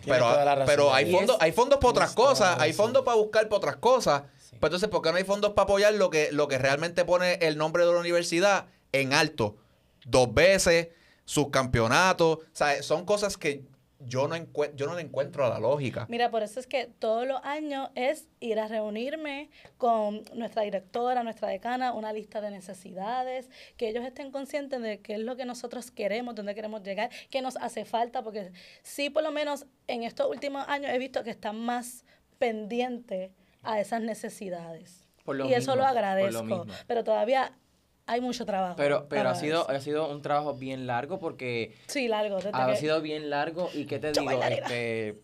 A: Pero, pero hay fondos, hay fondos para otras cosas, hay fondos para buscar para otras cosas. Pero entonces, ¿por qué no hay fondos para apoyar lo que, lo que realmente pone el nombre de la universidad en alto? Dos veces, sus campeonatos. O sea, son cosas que yo no, yo no le encuentro a la lógica.
C: Mira, por eso es que todos los años es ir a reunirme con nuestra directora, nuestra decana, una lista de necesidades, que ellos estén conscientes de qué es lo que nosotros queremos, dónde queremos llegar, qué nos hace falta, porque sí, por lo menos en estos últimos años he visto que están más pendientes a esas necesidades.
E: Por lo
C: y eso lo
E: por lo
C: agradezco,
E: mismo.
C: pero todavía hay mucho trabajo.
E: Pero, pero ha sido,
C: eso.
E: ha sido un trabajo bien largo porque
C: Sí, largo. desde
E: ha
C: que-
E: sido bien largo y qué te
C: Yo
E: digo, este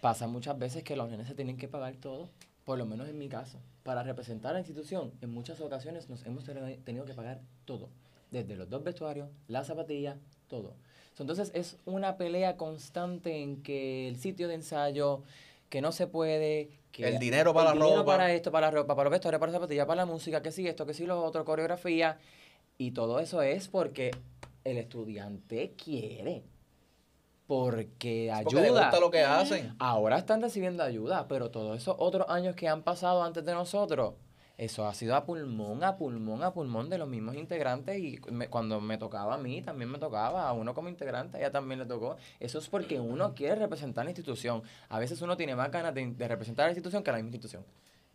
E: pasa muchas veces que los nenes se tienen que pagar todo, por lo menos en mi caso, para representar a la institución, en muchas ocasiones nos hemos teni- tenido que pagar todo, desde los dos vestuarios, las zapatillas, todo. So, Entonces es una pelea constante en que el sitio de ensayo, que no se puede, que
A: El dinero para
E: el
A: la
E: dinero
A: ropa.
E: para esto, para la ropa, para los vestuarios, para las zapatillas, para la música, que sí esto, que sí lo otro, coreografía, y todo eso es porque el estudiante quiere. Porque ayuda.
A: Porque le gusta lo que hacen.
E: Ahora están recibiendo ayuda, pero todos esos otros años que han pasado antes de nosotros, eso ha sido a pulmón, a pulmón, a pulmón de los mismos integrantes. Y me- cuando me tocaba a mí, también me tocaba a uno como integrante, a ella también le tocó. Eso es porque uno quiere representar la institución. A veces uno tiene más ganas de, de representar a la institución que a la misma institución.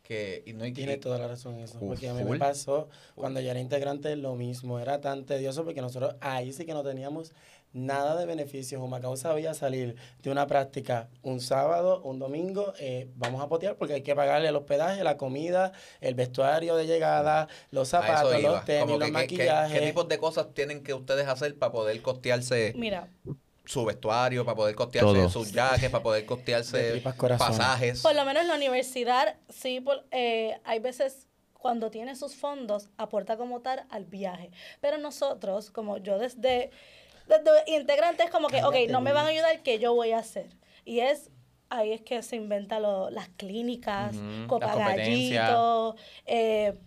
A: Que, y no hay
D: Tiene toda la razón en eso.
A: Uf,
D: porque a mí
A: full.
D: me pasó cuando yo era integrante lo mismo. Era tan tedioso porque nosotros ahí sí que no teníamos nada de beneficios. Humacao sabía salir de una práctica un sábado, un domingo. eh, vamos a potear porque hay que pagarle el hospedaje, la comida, el vestuario de llegada, los
A: A eso
D: zapatos, los tenis, los
A: que, ¿qué- qué-
D: maquillajes.
A: ¿Qué tipos de cosas tienen que ustedes hacer para poder costearse
C: Mira,
A: su vestuario, para poder costearse
E: Todo.
A: sus jaques, para poder
D: De
A: costearse pasajes?
C: Por lo menos la universidad, sí, por- eh, hay veces cuando tiene sus fondos, aporta como tal al viaje. Pero nosotros, como yo desde, desde integrante, es como que, ok, no me van a ayudar, ¿qué yo voy a hacer? Y es, ahí es que se inventan lo- las clínicas,
E: competencias.
C: Gallito, eh,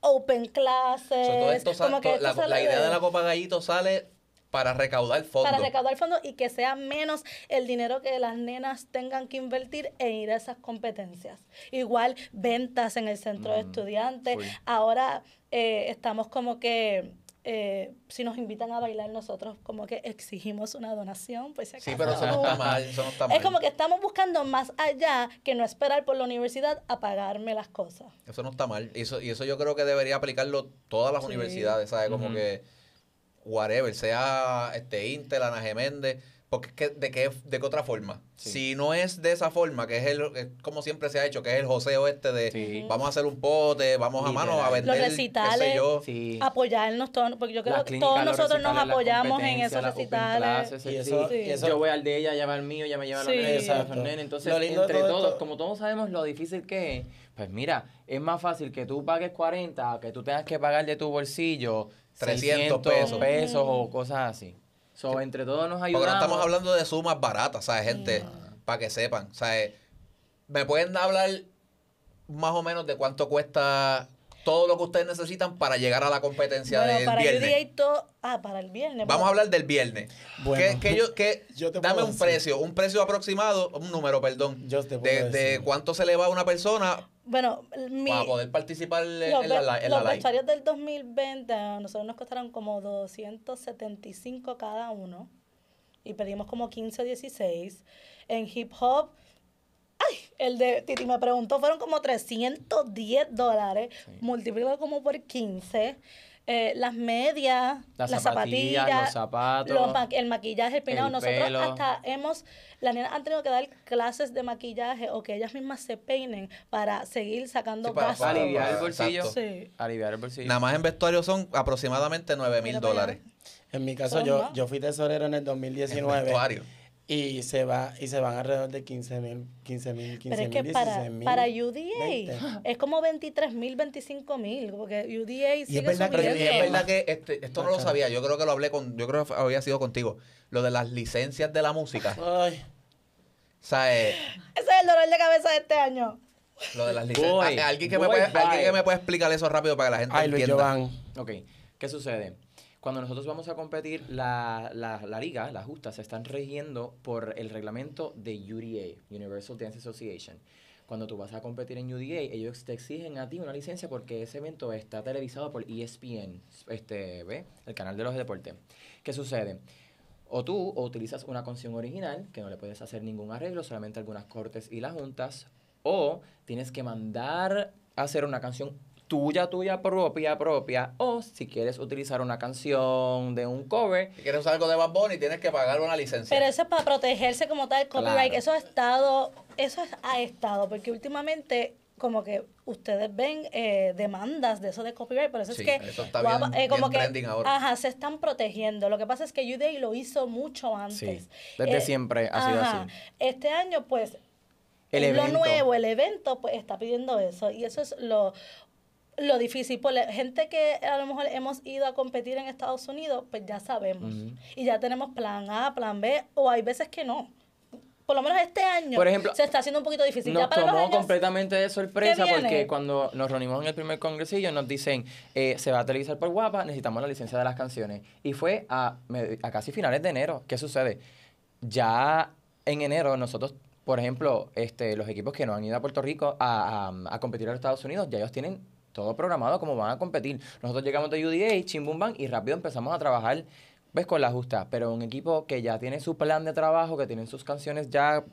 C: open classes. Como que
A: la, la idea
C: de-
A: la Copa Gallito sale para recaudar fondos.
C: para recaudar fondos y que sea menos el dinero que las nenas tengan que invertir en ir a esas competencias. Igual ventas en el centro de
E: Mm,
C: estudiantes. Ahora eh, estamos como que, eh, si nos invitan a bailar nosotros, como que exigimos una donación. Pues, si
A: Sí,
C: acaso.
A: pero eso no está mal, eso no está mal.
C: Es como que estamos buscando más allá que no esperar por la universidad a pagarme las cosas.
A: Eso no está mal. Y eso, y eso yo creo que debería aplicarlo todas las
C: Sí.
A: universidades, ¿sabes? Como que, whatever, sea este Intel, Ana Geméndez, porque es que, ¿de qué, de qué otra forma?
E: Sí.
A: Si no es de esa forma, que es el, es como siempre se ha hecho, que es el joseo este de
E: Sí.
A: vamos a hacer un pote, vamos a mano a vender,
C: Los
A: qué sé
C: recitales.
A: yo.
E: Sí.
C: Apoyarnos todos, porque yo creo que todos
E: los
C: nosotros nos
E: recitales,
C: apoyamos en esos recitales.
E: classes,
D: Y eso-
E: sí.
D: y eso-
E: yo voy al de ella, ella va al mío, ella me lleva al
C: Sí.
E: nene, yo llevo
D: Exacto.
E: al nene. Entonces, entre
D: todo
E: todos,
D: esto-
E: como todos sabemos lo difícil que es, pues mira, es más fácil que tú pagues 40 a que tú tengas que pagar de tu bolsillo
A: 300
E: 600
A: pesos.
E: pesos o cosas así. So, entre todos nos
A: Porque
E: ayudamos.
A: no estamos hablando de sumas baratas, ¿sabes, gente? Para que sepan, ¿sabes? ¿Me pueden hablar más o menos de cuánto cuesta todo lo que ustedes necesitan para llegar a la competencia
C: Bueno,
A: del
C: para
A: viernes?
C: UDA todo, ah, para el viernes.
A: Vamos a
C: bueno.
A: hablar del viernes.
D: Bueno,
A: ¿Qué- qué yo, qué-
D: yo te
A: dame un
D: decir.
A: precio, un precio aproximado, un número, perdón.
D: Yo te puedo
A: de, de cuánto se le va a una persona
C: Bueno, mi,
A: para poder participar en,
C: los,
A: en la, en
C: los
A: la
C: vestuarios del 2020 a nosotros nos costaron como 275 cada uno y pedimos como 15 o 16. En hip hop, ay, el de Titi me preguntó, fueron como 310 dólares, multiplícalo como por 15. Eh, las medias,
E: Las
C: las,
E: zapatillas,
C: zapatillas,
E: los zapatos,
C: los ma- el maquillaje, el peinado.
E: el
C: Nosotros
E: pelo.
C: hasta hemos, las nenas han tenido que dar clases de maquillaje o que ellas mismas se peinen para seguir sacando
A: Sí, para-
C: gastos.
A: para-
E: aliviar el
A: para-
E: bolsillo.
C: Sí.
E: Aliviar el bolsillo.
A: Nada más en vestuario son aproximadamente 9 mil dólares.
D: En mi caso, yo, yo fui tesorero en el
A: En
D: 2019.
A: vestuario.
D: Y se va y se van alrededor de 15 mil, 15 mil, 15
C: Pero es
D: mil,
C: que para,
D: 16 mil.
C: para
D: 20.
C: UDA es como 23 mil, 25 mil, porque UDA
D: Y es
C: sigue
D: verdad que-
A: Pero
C: subiendo.
A: es verdad que este, esto no lo sabía. Yo creo que lo hablé con. Yo creo que había sido contigo. Lo de las licencias de la música.
D: Ay,
A: O sea, eh,
C: Ese es el dolor de cabeza de este año.
A: lo de las licencias. Ah, ¿Alguien, que me puede, alguien que me puede explicar eso rápido para que la gente
D: ay Luis
A: entienda.
D: Giovanni.
E: Ok, ¿qué sucede? Cuando nosotros vamos a competir, la, la, la liga, las justas, se están rigiendo por el reglamento de UDA, Universal Dance Association. Cuando tú vas a competir en UDA, ellos te exigen a ti una licencia porque ese evento está televisado por ESPN, este, ¿ve? El canal de los deportes. ¿Qué sucede? O tú o utilizas una canción original, que no le puedes hacer ningún arreglo, solamente algunas cortes y las juntas, o tienes que mandar a hacer una canción tuya, tuya propia, propia, o si quieres utilizar una canción de un cover,
A: Si quieres usar algo de Bad Bunny, tienes que pagar una licencia.
C: Pero eso es para protegerse como tal, copyright.
E: Claro.
C: Eso ha estado, eso es- ha estado, porque últimamente como que ustedes ven eh, demandas de eso de copyright, por eso
A: Sí,
C: es que
A: eso está
C: guapa-
A: bien-
C: como
A: bien
C: que
A: trending ahora.
C: ajá, se están protegiendo. Lo que pasa es que UDA lo hizo mucho antes. Eh,
E: Sí, desde siempre ha sido así.
C: Este año pues
E: El
C: lo nuevo, el evento pues está pidiendo eso y eso es lo lo difícil, por la gente que a lo mejor hemos ido a competir en Estados Unidos, pues ya sabemos. Y ya tenemos plan A, plan B, o hay veces que no. Por lo menos este año
E: Por ejemplo,
C: se está haciendo un poquito difícil.
E: Nos
C: ya para los
E: tomó
C: años-
E: completamente de sorpresa porque cuando nos reunimos en el primer congresillo nos dicen, eh, se va a televisar por guapa, necesitamos la licencia de las canciones. Y fue a, a casi finales de enero. ¿Qué sucede? Ya en enero nosotros, por ejemplo, este, los equipos que no han ido a Puerto Rico a, a- a competir a los Estados Unidos, ya ellos tienen todo programado como van a competir. Nosotros llegamos de UDA, Chimbum Bang, y rápido empezamos a trabajar, ves, con la justa. Pero un equipo que ya tiene su plan de trabajo, que tienen sus canciones ya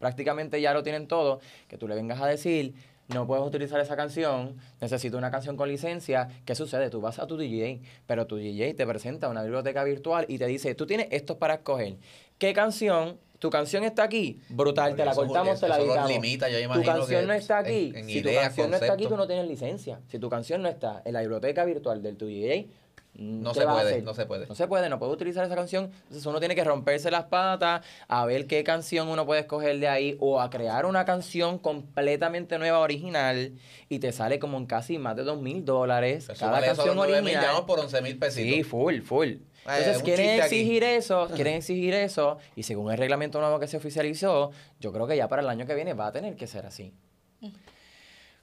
E: prácticamente ya lo tienen todo, que tú le vengas a decir, no puedes utilizar esa canción, necesito una canción con licencia, ¿qué sucede? Tú vas a tu DJ, pero tu DJ te presenta una biblioteca virtual y te dice, tú tienes esto para escoger. ¿Qué canción? Tu canción está aquí, brutal, te la cortamos, te la editamos.
A: limita, yo
E: tu canción no está aquí.
A: en
E: si tu canción no está aquí, tú no tienes licencia. Si tu canción no está en la biblioteca virtual del tu DJ,
A: No
E: ¿qué
A: se puede, no se puede.
E: No se puede, no puede utilizar esa canción. Entonces uno tiene que romperse las patas a ver qué canción uno puede escoger de ahí o a crear una canción completamente nueva, original y te sale como en casi más de dos mil dólares cada canción
A: los 9.000
E: original.
A: por 11 mil pesitos.
E: Sí, full, full. Entonces
A: un
E: quieren
A: aquí.
E: exigir eso, quieren exigir eso y según el reglamento nuevo que se oficializó, yo creo que ya para el año que viene va a tener que ser así.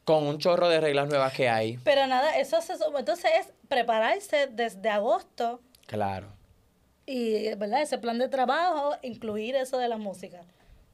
E: Con un chorro de reglas nuevas que hay.
C: Pero nada, eso se, entonces es prepararse desde agosto
E: Claro.
C: y, ¿verdad? Ese plan de trabajo, incluir eso de la música.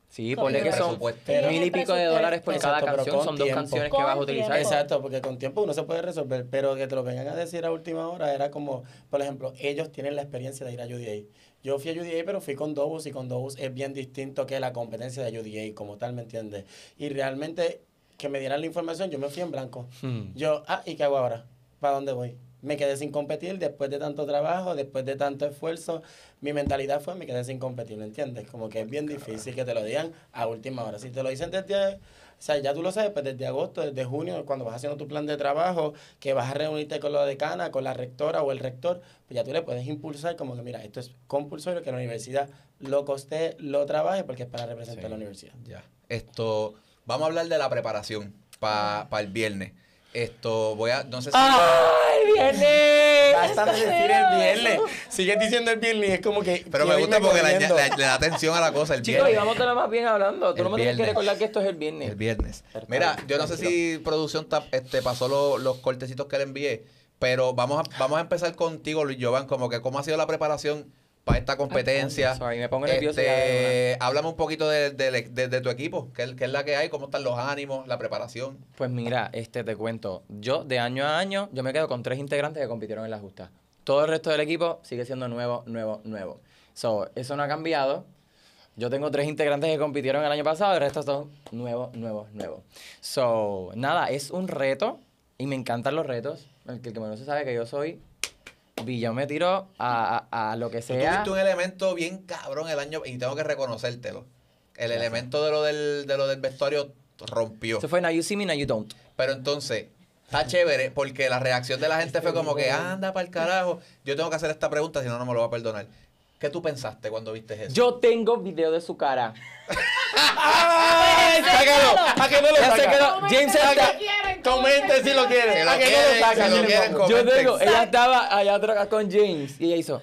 E: Sí, ponle que son
A: presupuesto.
E: mil y pico de dólares por cada
D: Exacto, pero
E: canción.
D: con
E: Son dos canciones que vas a utilizar.
C: tiempo.
D: Exacto, porque con tiempo uno se puede resolver, pero que te lo vengan a decir a última hora era como, por ejemplo, ellos tienen la experiencia de ir a UDA. Yo fui a UDA, pero fui con Dobus y con Dobus es bien distinto que la competencia de UDA como tal, ¿me entiendes? Y realmente que me dieran la información, yo me fui en blanco.
E: Hmm.
D: Yo, ah, ¿y qué hago ahora? ¿Para dónde voy? Me quedé sin competir después de tanto trabajo, después de tanto esfuerzo. Mi mentalidad fue, me quedé sin competir, ¿me entiendes? Como que es bien difícil que te lo digan a última hora. Si te lo dicen desde, o sea, ya tú lo sabes, pues desde agosto, desde junio, cuando vas haciendo tu plan de trabajo, que vas a reunirte con la decana, con la rectora o el rector, pues ya tú le puedes impulsar como que, mira, esto es compulsorio, que la universidad lo coste, lo trabaje, porque es para representar
E: Sí.
D: a la universidad.
A: Ya. Esto, vamos a hablar de la preparación para el viernes. Esto, voy a, no sé si...
E: ¡Ay, viene!
D: Basta de decir el viernes. Sigues diciendo el viernes y es como que.
A: Pero me gusta porque le,
D: corriendo.
A: le- le da atención a la cosa el
E: Chicos, y
A: viernes.
E: vamos de lo más bien hablando. Tú
A: El
E: no me tienes que
A: viernes.
E: recordar que esto es el viernes.
A: El viernes.
E: Perfecto.
A: Mira, yo no sé si producción ta- este, pasó lo- los cortecitos que le envié, pero vamos a, vamos a empezar contigo, Luis Jovan, como que cómo ha sido la preparación para esta competencia.
E: Ay, sorry, me pongo nervioso
A: Este, háblame un poquito de, de- de- de tu equipo, ¿qué, es- qué es la que hay, cómo están los ánimos, la preparación.
E: Pues mira, este te cuento. Yo, de año a año, yo me quedo con tres integrantes que compitieron en la justa. Todo el resto del equipo sigue siendo nuevo, nuevo, nuevo. So, eso no ha cambiado. Yo tengo tres integrantes que compitieron el año pasado, el resto son nuevos, nuevos, nuevos. So, nada, es un reto y me encantan los retos. El que, el que me conoce sabe que yo soy. Yo me tiro a, a- a lo que sea.
A: tuviste un elemento bien cabrón el año, y tengo que reconocértelo. El elemento de lo del, de lo del vestuario rompió.
E: Eso fue now you see me, now you don't.
A: Pero entonces, está chévere porque la reacción de la gente fue como que anda para el carajo. Yo tengo que hacer esta pregunta, si no, no me lo va a perdonar. ¿Qué tú pensaste cuando viste eso?
E: Yo tengo video de su cara.
D: ¡Ay, sácalo! ¿A que no lo
E: Ya se
D: saca?
E: quedó. James está.
D: Comente si lo quieren.
A: Si lo
D: ¿A que no lo saca?
A: si lo quieren,
E: Yo tengo. Ella estaba allá atrás con James y ella hizo.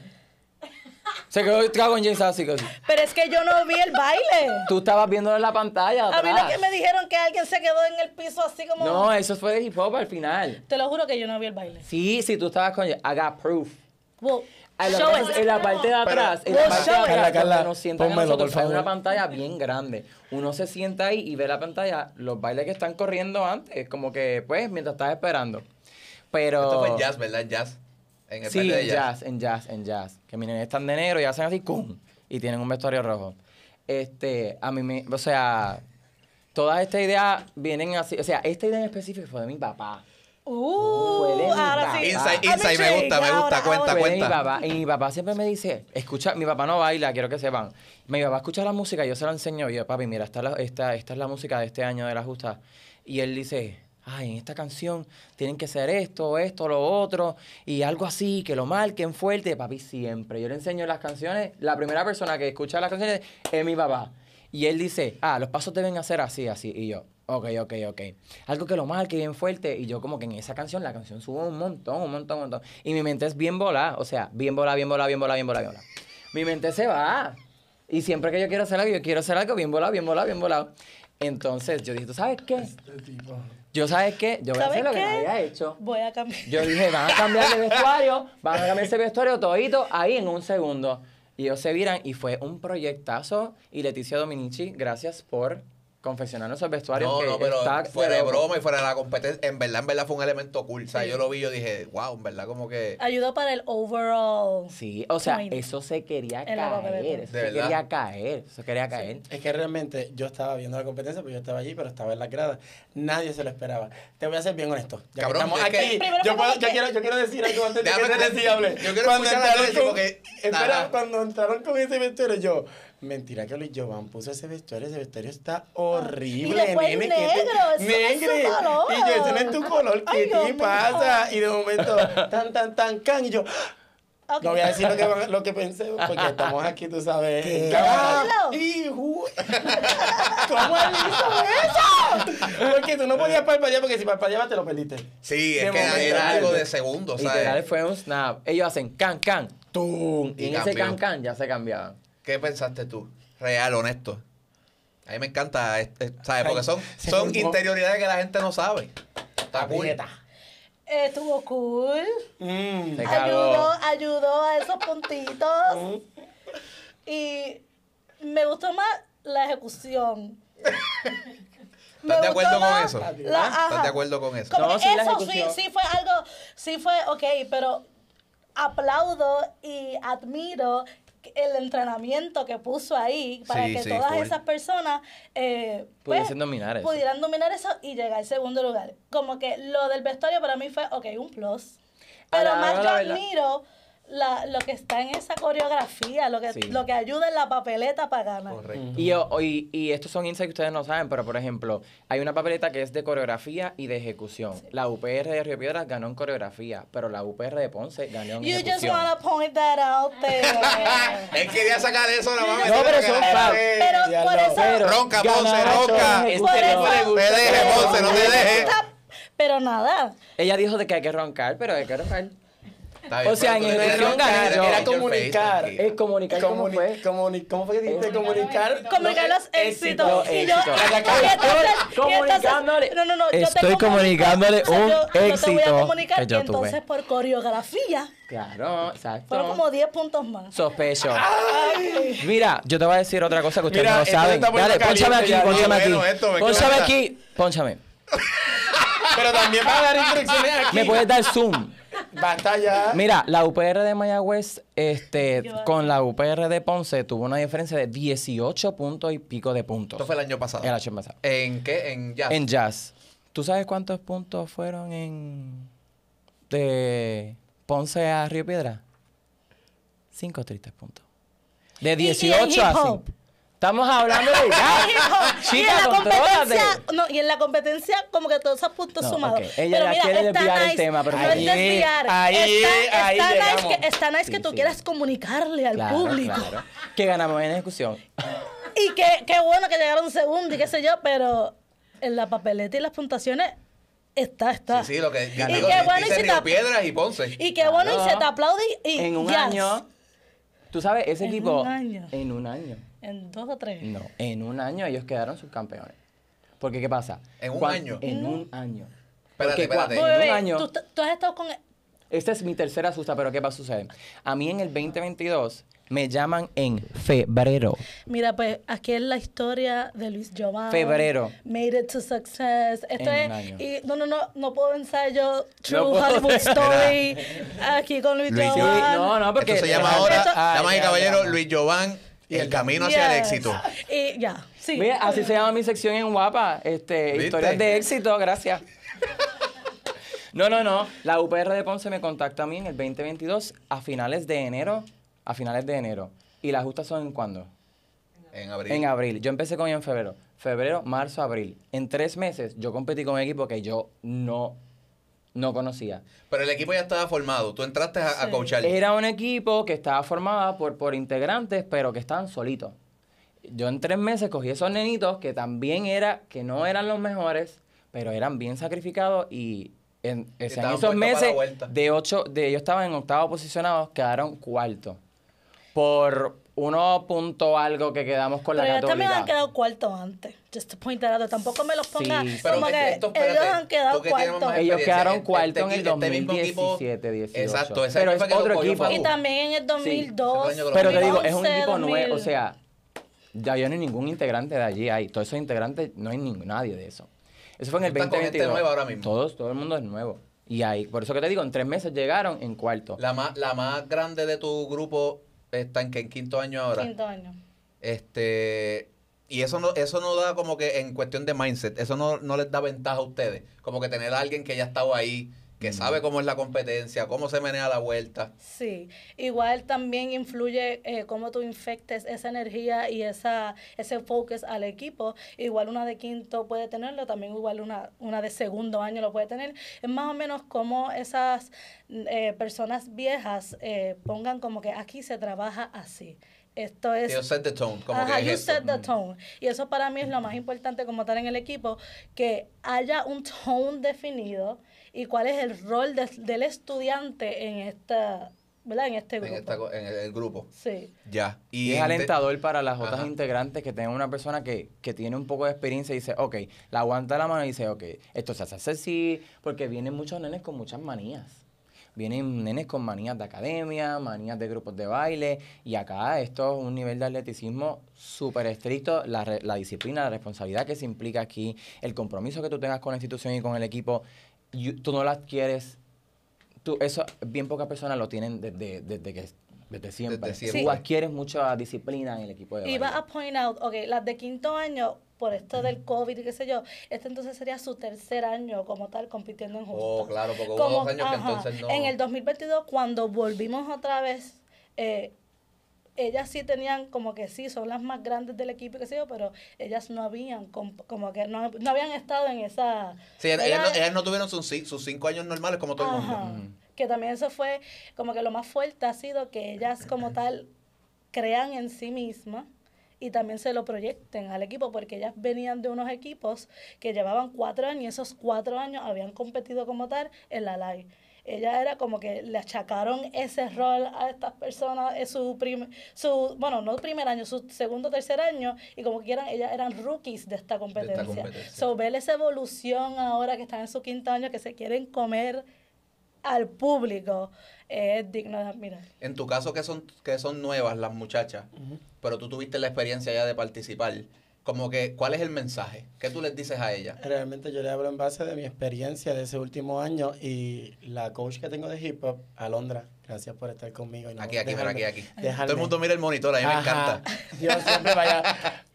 E: Se quedó con James así que así.
C: Pero es que yo no vi el baile.
E: Tú estabas viéndolo en la pantalla.
C: A mí es que me dijeron que alguien se quedó en el piso así como...
E: No, eso fue de hip hop al final.
C: Te lo juro que yo no vi el baile.
E: Sí, sí, tú estabas con. I got proof.
C: Well,
E: Lo
C: show
E: que
C: us.
E: pasa es en la parte de atrás, en la parte de atrás,
D: Carla, Carla,
E: donde nos sientan a
D: pónmelo,
E: nosotros,
D: por
E: hay una
D: favor.
E: pantalla bien grande. Uno se sienta ahí y ve la pantalla, los bailes que están corriendo antes, como que, pues, mientras estás esperando. Pero...
A: Esto fue en jazz, ¿verdad? En jazz. En el
E: Sí,
A: de
E: en jazz, en jazz, en jazz. Que miren, están de negro y hacen así, ¡cum! Y tienen un vestuario rojo. Este, a mí me, o sea, todas estas ideas vienen así, o sea, esta idea en específico fue de mi papá.
C: Uh,
E: Fue de mi
C: ahora sí.
A: Inside-
C: I'm
A: inside me gusta, me gusta,
C: Ahora,
A: cuenta,
C: ahora.
E: Fue de mi
A: cuenta.
E: papá. Y mi papá siempre me dice, escucha, mi papá no baila, quiero que sepan. Mi papá escucha la música, yo se la enseño, y yo, papi, mira, esta, es la- esta, esta es la música de este año de la justa. Y él dice, ay, en esta canción tienen que ser esto, esto, lo otro, y algo así, que lo marquen fuerte. Papi, siempre. Yo le enseño las canciones, la primera persona que escucha las canciones es mi papá. Y él dice, ah, los pasos deben hacer así, así. Y yo, ok, ok, ok. Algo que lo marque bien fuerte. Y yo como que en esa canción, la canción sube un montón, un montón, un montón. Y mi mente es bien volada. O sea, bien volada, bien volada, bien volada, bien volada, bien volada. Mi mente se va. Y siempre que yo quiero hacer algo, yo quiero hacer algo bien volado, bien volado, bien volado. Entonces yo dije, ¿tú sabes qué? Yo, ¿sabes qué? Yo voy a hacer
C: ¿Sabes
E: lo que nadie ha hecho.
C: Voy a cambiar.
E: Yo dije, van a cambiar de vestuario, van a cambiar ese vestuario todito ahí en un segundo. Y ellos se viran y fue un proyectazo. Y Leticia Dominici, gracias por confeccionarnos esos vestuarios.
A: No,
E: que
A: no, pero
E: está
A: fuera de broma y fuera de la competencia, en verdad, en verdad fue un elemento cool. O sea, yo lo vi y yo dije, wow, en verdad, como que.
C: Ayudó para el overall.
E: Sí, o sea,
C: Point.
E: eso se quería caer. Eso se
A: verdad.
E: quería caer. Eso quería caer.
D: Es que realmente yo estaba viendo la competencia, pues yo estaba allí, pero estaba en la grada. Nadie se lo esperaba. Te voy a ser bien honesto. Ya
A: Cabrón,
D: que estamos
A: que-
D: aquí, yo, puedo- quiero, yo quiero decir algo antes de que hable.
A: yo quiero
D: con-
A: porque-
D: Espera, cuando entraron con ese vestuario, yo... Mentira que Luis Jovan puso ese vestuario, ese vestuario está horrible,
C: Y
D: nene. ¿qué te-
C: negro, no es color.
D: Y yo, ese no es tu color,
C: Ay,
D: ¿qué te
C: mío.
D: pasa? Y de momento, tan, tan, tan, can, y yo... No voy a decir lo que, lo que pensé, porque estamos aquí, tú sabes.
C: ¿Qué?
D: ju- ¿Cómo él hizo eso? Porque tú no podías parpadear, porque si parpadeabas te lo perdiste.
A: Sí,
D: De
A: es que era,
D: momento.
A: era algo de segundos,
E: Literal
A: ¿sabes?
E: fue un snap. Ellos hacen can, can, tum. Y,
A: Y
E: en ese can, can ya se cambiaban.
A: ¿Qué pensaste tú? Real, honesto. A mí me encanta, este, ¿sabes? Porque son, son interioridades que la gente no sabe. Está cool.
C: Estuvo cool.
D: Mm.
C: Ayudó, ayudó a esos puntitos. Y me gustó más la ejecución.
A: ¿Estás de acuerdo con eso?
C: la-
A: ¿Estás de acuerdo con eso?
C: Como
E: No, sí, la
C: eso sí, sí fue algo, sí fue ok, pero aplaudo y admiro el entrenamiento que puso ahí para
A: Sí,
C: que
A: sí,
C: todas
A: full.
C: esas personas eh, pues,
E: Pudiesen dominar eso.
C: pudieran dominar eso y llegar al segundo lugar. Como que lo del vestuario para mí fue, ok, un plus. Pero
E: la-
C: más
E: la
C: yo
E: verdad.
C: admiro la, lo que está en esa coreografía, lo que,
E: Sí.
C: lo que ayuda en la papeleta para ganar.
A: Correcto.
E: Y, yo- y, y estos son insights que ustedes no saben, pero por ejemplo, hay una papeleta que es de coreografía y de ejecución. La UPR de Río Piedras ganó en coreografía, pero la UPR de Ponce ganó en
C: You just
E: ejecución.
C: wanna point that out there.
A: Él quería sacar eso, nada más.
E: No, pero son
A: que-.
C: Pero por eso...
E: Pero
A: Ronca, Ponce, ronca.
E: este
C: eso-
E: no
A: Me deje,
E: que-
A: Ponce, no te deje.
C: Pero nada.
E: Ella dijo de que hay que roncar, pero hay que roncar.
A: Bien,
E: O sea, en ejecución gané
A: era
D: Era comunicar.
E: Es comunicar cómo fue.
D: comuni- ¿Cómo fue que dijiste? Comunicar.
C: Comunicar los éxitos. Y yo,
E: Comunicándole.
C: no, no, no, yo te
E: Estoy comunicándole un
C: yo- Yo te voy
E: éxito
C: a comunicar entonces por coreografía
E: Claro, exacto.
C: fueron como 10 puntos más.
E: Sospecho. Mira, yo te voy a decir otra cosa que ustedes
D: Mira,
E: no saben. Dale, pónchame aquí,
A: No,
E: aquí.
A: bueno, esto me
E: Pónchame
A: queda-
E: aquí, pónchame.
D: Pero también va a dar instrucciones aquí.
E: ¿Me puedes dar zoom?
D: Basta ya.
E: Mira, la UPR de Mayagüez este, con la UPR de Ponce tuvo una diferencia de 18 puntos y pico de puntos.
A: Esto fue el año pasado.
E: El año pasado.
A: ¿En qué? En jazz.
E: En jazz. ¿Tú sabes cuántos puntos fueron en de Ponce a Río Piedra? Cinco tristes puntos. De
C: y en
E: 18 a
C: hip hop?
E: 5. Estamos hablando de ya.
C: y en
E: Chica,
C: la competencia, no, y en la competencia como que todos esos puntos
E: No,
C: sumados.
E: Ella ya quiere
C: está
E: desviar el tema, pero
C: no
D: ahí-
C: es desviar.
D: ahí-
C: está,
D: ahí
C: está nice que, está nice que tú
E: sí.
C: quieras comunicarle al
E: Claro,
C: público.
E: claro. Que ganamos en discusión.
C: Y que qué bueno que llegaron segundo y qué sé yo, pero en la papeleta y las puntuaciones está, está.
A: Sí, sí, lo que
C: Y
A: digo,
C: qué bueno y se te-
A: Piedras y Ponce.
C: Y qué bueno y se te aplaude y, y
E: En un
C: yes.
E: año. Tú sabes, ese
C: En
E: equipo.
C: un año.
E: En un año.
C: En dos o tres.
E: No, en un año ellos quedaron subcampeones. Porque, ¿qué pasa?
A: ¿En un año?
E: En un año.
A: Espérate, espérate.
E: En un año.
C: Tú, tú has estado con...
E: Esta es mi tercera asusta, pero ¿qué va a suceder? A mí en el 2022 me llaman en febrero.
C: Mira, pues aquí es la historia de Luis Giovanni.
E: Febrero.
C: Made it to success. Esto
E: En
C: es.
E: un año.
C: Y no, no, no, no puedo pensar yo True
E: No puedo.
C: Hollywood Story aquí con Luis,
A: Luis
C: Giovanni.
E: Sí, no, no, porque...
A: Esto se llama ahora, damas y
E: Ay,
A: caballeros, Luis Giován y el camino hacia el
C: Yes.
A: éxito.
C: Y ya, sí.
E: Mira, así se llama mi sección en Guapa. Este,
A: ¿Viste?
E: historias de éxito, gracias. No, no, no. La UPR de Ponce me contacta a mí en el 2022 a finales de enero. A finales de enero. ¿Y las justas son en cuándo?
A: En abril.
E: En abril. Yo empecé con ellos en febrero. Febrero, marzo, abril. En tres meses yo competí con un equipo que yo no, no conocía.
A: Pero el equipo ya estaba formado. Tú entraste a, a
C: Sí.
A: coachar.
E: Era un equipo que estaba formado por, por integrantes, pero que estaban solitos. Yo en tres meses cogí esos nenitos que también era, que no eran los mejores, pero eran bien sacrificados y en, esos meses de ocho, de ellos estaban en octavo posicionados, quedaron cuarto. Por uno punto algo que quedamos con
C: Pero
E: la
C: ellos también han
E: católica.
C: quedado cuarto antes. Just to point that out. Tampoco me los pongas
E: Sí,
A: Pero
C: como que
A: esto,
C: ellos han quedado cuarto.
E: Ellos quedaron
A: este-
E: cuarto en
A: este
E: el
A: este mismo equipo-
E: 2017, 18.
A: Exacto, ese
E: Pero es otro equipo.
C: Y también en el 2002.
A: ese año que lo
E: Pero te digo,
C: 2011,
E: es un equipo nuevo,
C: 2000.
E: o sea, ya yo no hay ningún integrante de allí, hay todos esos integrantes, no hay ningún, nadie de eso. Eso fue en el
A: Tú estás con gente
E: 2022.
A: nueva ahora mismo.
E: Todos, todo el mundo es nuevo. Y ahí, por eso que te digo, en tres meses llegaron en cuarto.
A: La más, la más grande de tu grupo está en, que en quinto año ahora.
C: Quinto año.
A: Este. Y eso no, eso no da como que en cuestión de mindset, eso no, no les da ventaja a ustedes. Como que tener a alguien que ya ha estado ahí, que sabe cómo es la competencia, cómo se menea la vuelta.
C: Sí, igual también influye eh, cómo tú infectes esa energía y esa ese focus al equipo. Igual una de quinto puede tenerlo, también igual una, una de segundo año lo puede tener. Es más o menos como esas eh, personas viejas eh, pongan como que aquí se trabaja así. Esto es...
A: You set the tone, como
C: Ajá,
A: que es
C: you
A: esto.
C: set the tone. Y eso para mí es lo más importante como estar en el equipo, que haya un tone definido y cuál es el rol de- del estudiante en esta, ¿verdad? En este
A: en,
C: grupo.
A: esta co- en el, el grupo.
C: Sí.
A: Ya.
E: Y es
A: en
E: alentador para las otras
A: Ajá.
E: integrantes que tengan una persona que, que tiene un poco de experiencia y dice, ok, la aguanta la mano y dice, ok, esto se hace así, porque vienen muchos nenes con muchas manías. Vienen nenes con manías de academia, manías de grupos de baile, y acá esto es un nivel de atleticismo súper estricto, la, re- la disciplina, la responsabilidad que se implica aquí, el compromiso que tú tengas con la institución y con el equipo, y tú no las quieres tú, eso bien pocas personas lo tienen desde, desde que desde siempre.
A: Desde
E: Tú
A: siempre.
E: adquieres mucha disciplina en el equipo de
C: va a point out, ok, las de quinto año, por esto del COVID y qué sé yo, este entonces sería su tercer año como tal compitiendo en justa.
A: Oh, claro, porque hubo dos años que entonces no-
C: En el 2022, cuando volvimos otra vez, eh, ellas sí tenían como que sí, son las más grandes del equipo y qué sé yo, pero ellas no habían, com- como que no, no habían estado en esa...
A: Sí, ellas, no, ellas no tuvieron sus, sus cinco años normales como todo el mundo.
C: Ajá. Que también eso fue como que lo más fuerte ha sido que ellas como tal crean en sí mismas y también se lo proyecten al equipo porque ellas venían de unos equipos que llevaban cuatro años y esos cuatro años habían competido como tal en la live. Ella era como que le achacaron ese rol a estas personas en su prim su bueno no primer año su segundo tercer año y como quieran ellas eran rookies de esta competencia,
A: competencia.
C: so ver esa evolución ahora que están en su quinto año que se quieren comer al público es digno de admirar.
A: En tu caso que son, que son nuevas las muchachas, pero tú tuviste la experiencia ya de participar, como que, ¿cuál es el mensaje? ¿Qué tú les dices a ellas?
D: Realmente yo le hablo en base de mi experiencia de ese último año y la coach que tengo de hip hop, Alondra, gracias por estar conmigo. y no
A: Aquí, aquí, mira, aquí,
D: dejarme-
A: aquí.
D: dejarme-
A: Todo el mundo mira el monitor, a mí me encanta.
D: Yo siempre vaya.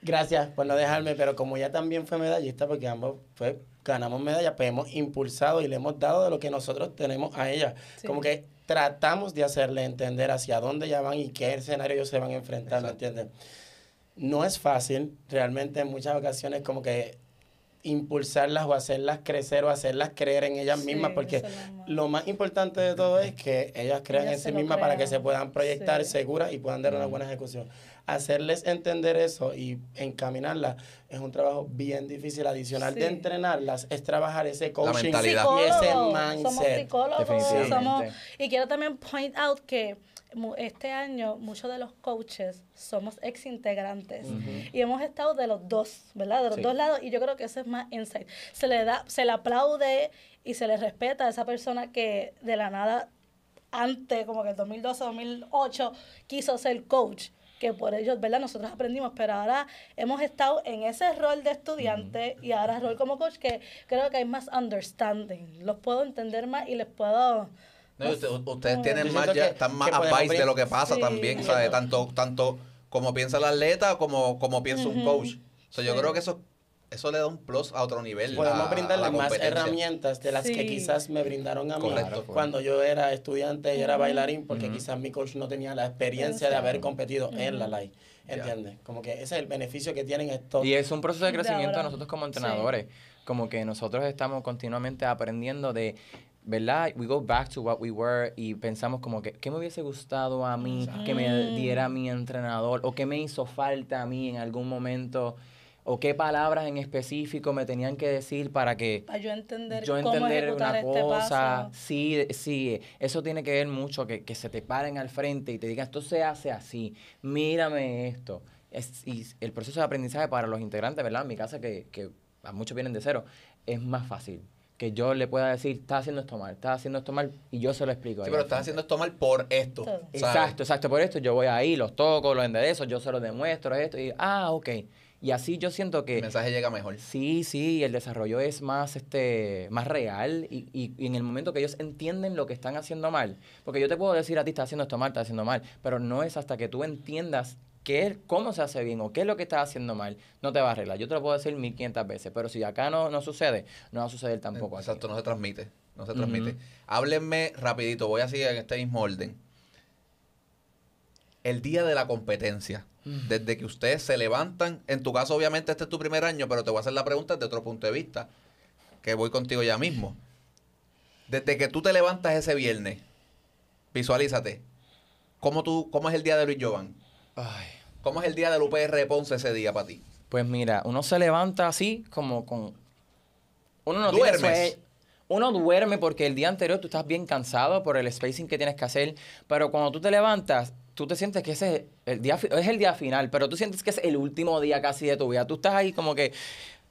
D: Gracias por no dejarme, pero como ella también fue medallista, porque ambos fue, ganamos medallas, pues hemos impulsado y le hemos dado de lo que nosotros tenemos a ella.
C: Sí.
D: Como que tratamos de hacerle entender hacia dónde ya van y qué escenario ellos se van a enfrentar, ¿me entiendes? No es fácil, realmente en muchas ocasiones como que impulsarlas o hacerlas crecer o hacerlas creer en ellas
C: Sí,
D: mismas, porque
C: lo más-
D: importante de todo es que ellas crean
C: Ellas
D: en sí mismas para que se puedan proyectar
C: Sí.
D: seguras y puedan dar una buena ejecución. Hacerles entender eso y encaminarlas es un trabajo bien difícil. Adicional de entrenarlas es trabajar ese coaching y ese
C: Psicólogos, somos
D: mindset.
C: psicólogos, somos, y quiero también point out que este año muchos de los coaches somos ex integrantes y hemos estado de los dos, ¿verdad? De los
E: Sí.
C: dos lados y yo creo que eso es más insight. Se le da, se le aplaude y se le respeta a esa persona que de la nada antes, como que el 2012, 2008, quiso ser coach, que por ellos, ¿verdad? Nosotros aprendimos, pero ahora hemos estado en ese rol de estudiante y ahora rol como coach, que creo que hay más understanding. Los puedo entender más y les puedo...
A: No, y usted- ustedes tienen más, ya,
D: que-
A: están más advice de lo que pasa
C: Sí.
A: también, ¿sabes? Tanto, tanto como piensa el atleta como, como piensa un coach. O sea, yo
C: Sí.
A: creo que eso, eso le da un plus a otro nivel.
D: Podemos
A: a-
D: brindarle
A: la
D: más herramientas de las que
C: Sí.
D: quizás me brindaron a mí
A: Correcto.
D: cuando yo era estudiante y era bailarín, porque quizás mi coach no tenía la experiencia de haber competido en la live. ¿Entiendes? Como que ese es el beneficio que tienen estos.
E: Y es un proceso de crecimiento de
C: ahora.
E: nosotros como
C: Sí.
E: entrenadores. Como que nosotros estamos continuamente aprendiendo de, ¿verdad? We go back to what we were y pensamos como que, ¿qué me hubiese gustado a mí que me diera mi entrenador? ¿O qué me hizo falta a mí en algún momento? ¿O qué palabras en específico me tenían que decir para que
C: Para yo entender
E: yo
C: cómo
E: entender
C: ejecutar
E: una
C: este
E: cosa,
C: paso.
E: sí, sí, eso tiene que ver mucho, que, que se te paren al frente y te digan, esto se hace así, mírame esto. Es, y el proceso de aprendizaje para los integrantes, ¿verdad? En mi casa, que, que a muchos vienen de cero, es más fácil. Que yo le pueda decir, estás haciendo esto mal, estás haciendo esto mal, y yo se lo explico.
A: Sí, pero estás haciendo esto mal por esto.
E: Exacto, exacto. Por esto yo voy ahí, los toco, los enderezo, yo se los demuestro, esto, y ah, ok. Y así yo siento que...
A: El mensaje llega mejor.
E: Sí, sí, el desarrollo es más, este, más real y, y- y en el momento que ellos entienden lo que están haciendo mal, porque yo te puedo decir a ti, estás haciendo esto mal, estás haciendo mal, pero no es hasta que tú entiendas qué es, cómo se hace bien o qué es lo que estás haciendo mal, no te va a arreglar. Yo te lo puedo decir 1500 veces, pero si acá no, no sucede, no va a suceder tampoco. aquí.
A: Exacto, no se transmite. No se transmite. Háblenme rapidito, voy así en este mismo orden. El día de la competencia. Desde que ustedes se levantan, en tu caso obviamente este es tu primer año, pero te voy a hacer la pregunta desde otro punto de vista, que voy contigo ya mismo. Desde que tú te levantas ese viernes, visualízate. ¿Cómo, tú, ¿Cómo es el día de Luis Jovan?
E: Ay.
A: ¿Cómo es el día del UPR Ponce ese día para ti?
E: Pues mira, uno se levanta así como con... Uno no
A: ¿Duermes?
E: Uno duerme porque el día anterior tú estás bien cansado por el spacing que tienes que hacer, pero cuando tú te levantas, tú te sientes que ese es el día, es el día final, pero tú sientes que es el último día casi de tu vida. Tú estás ahí como que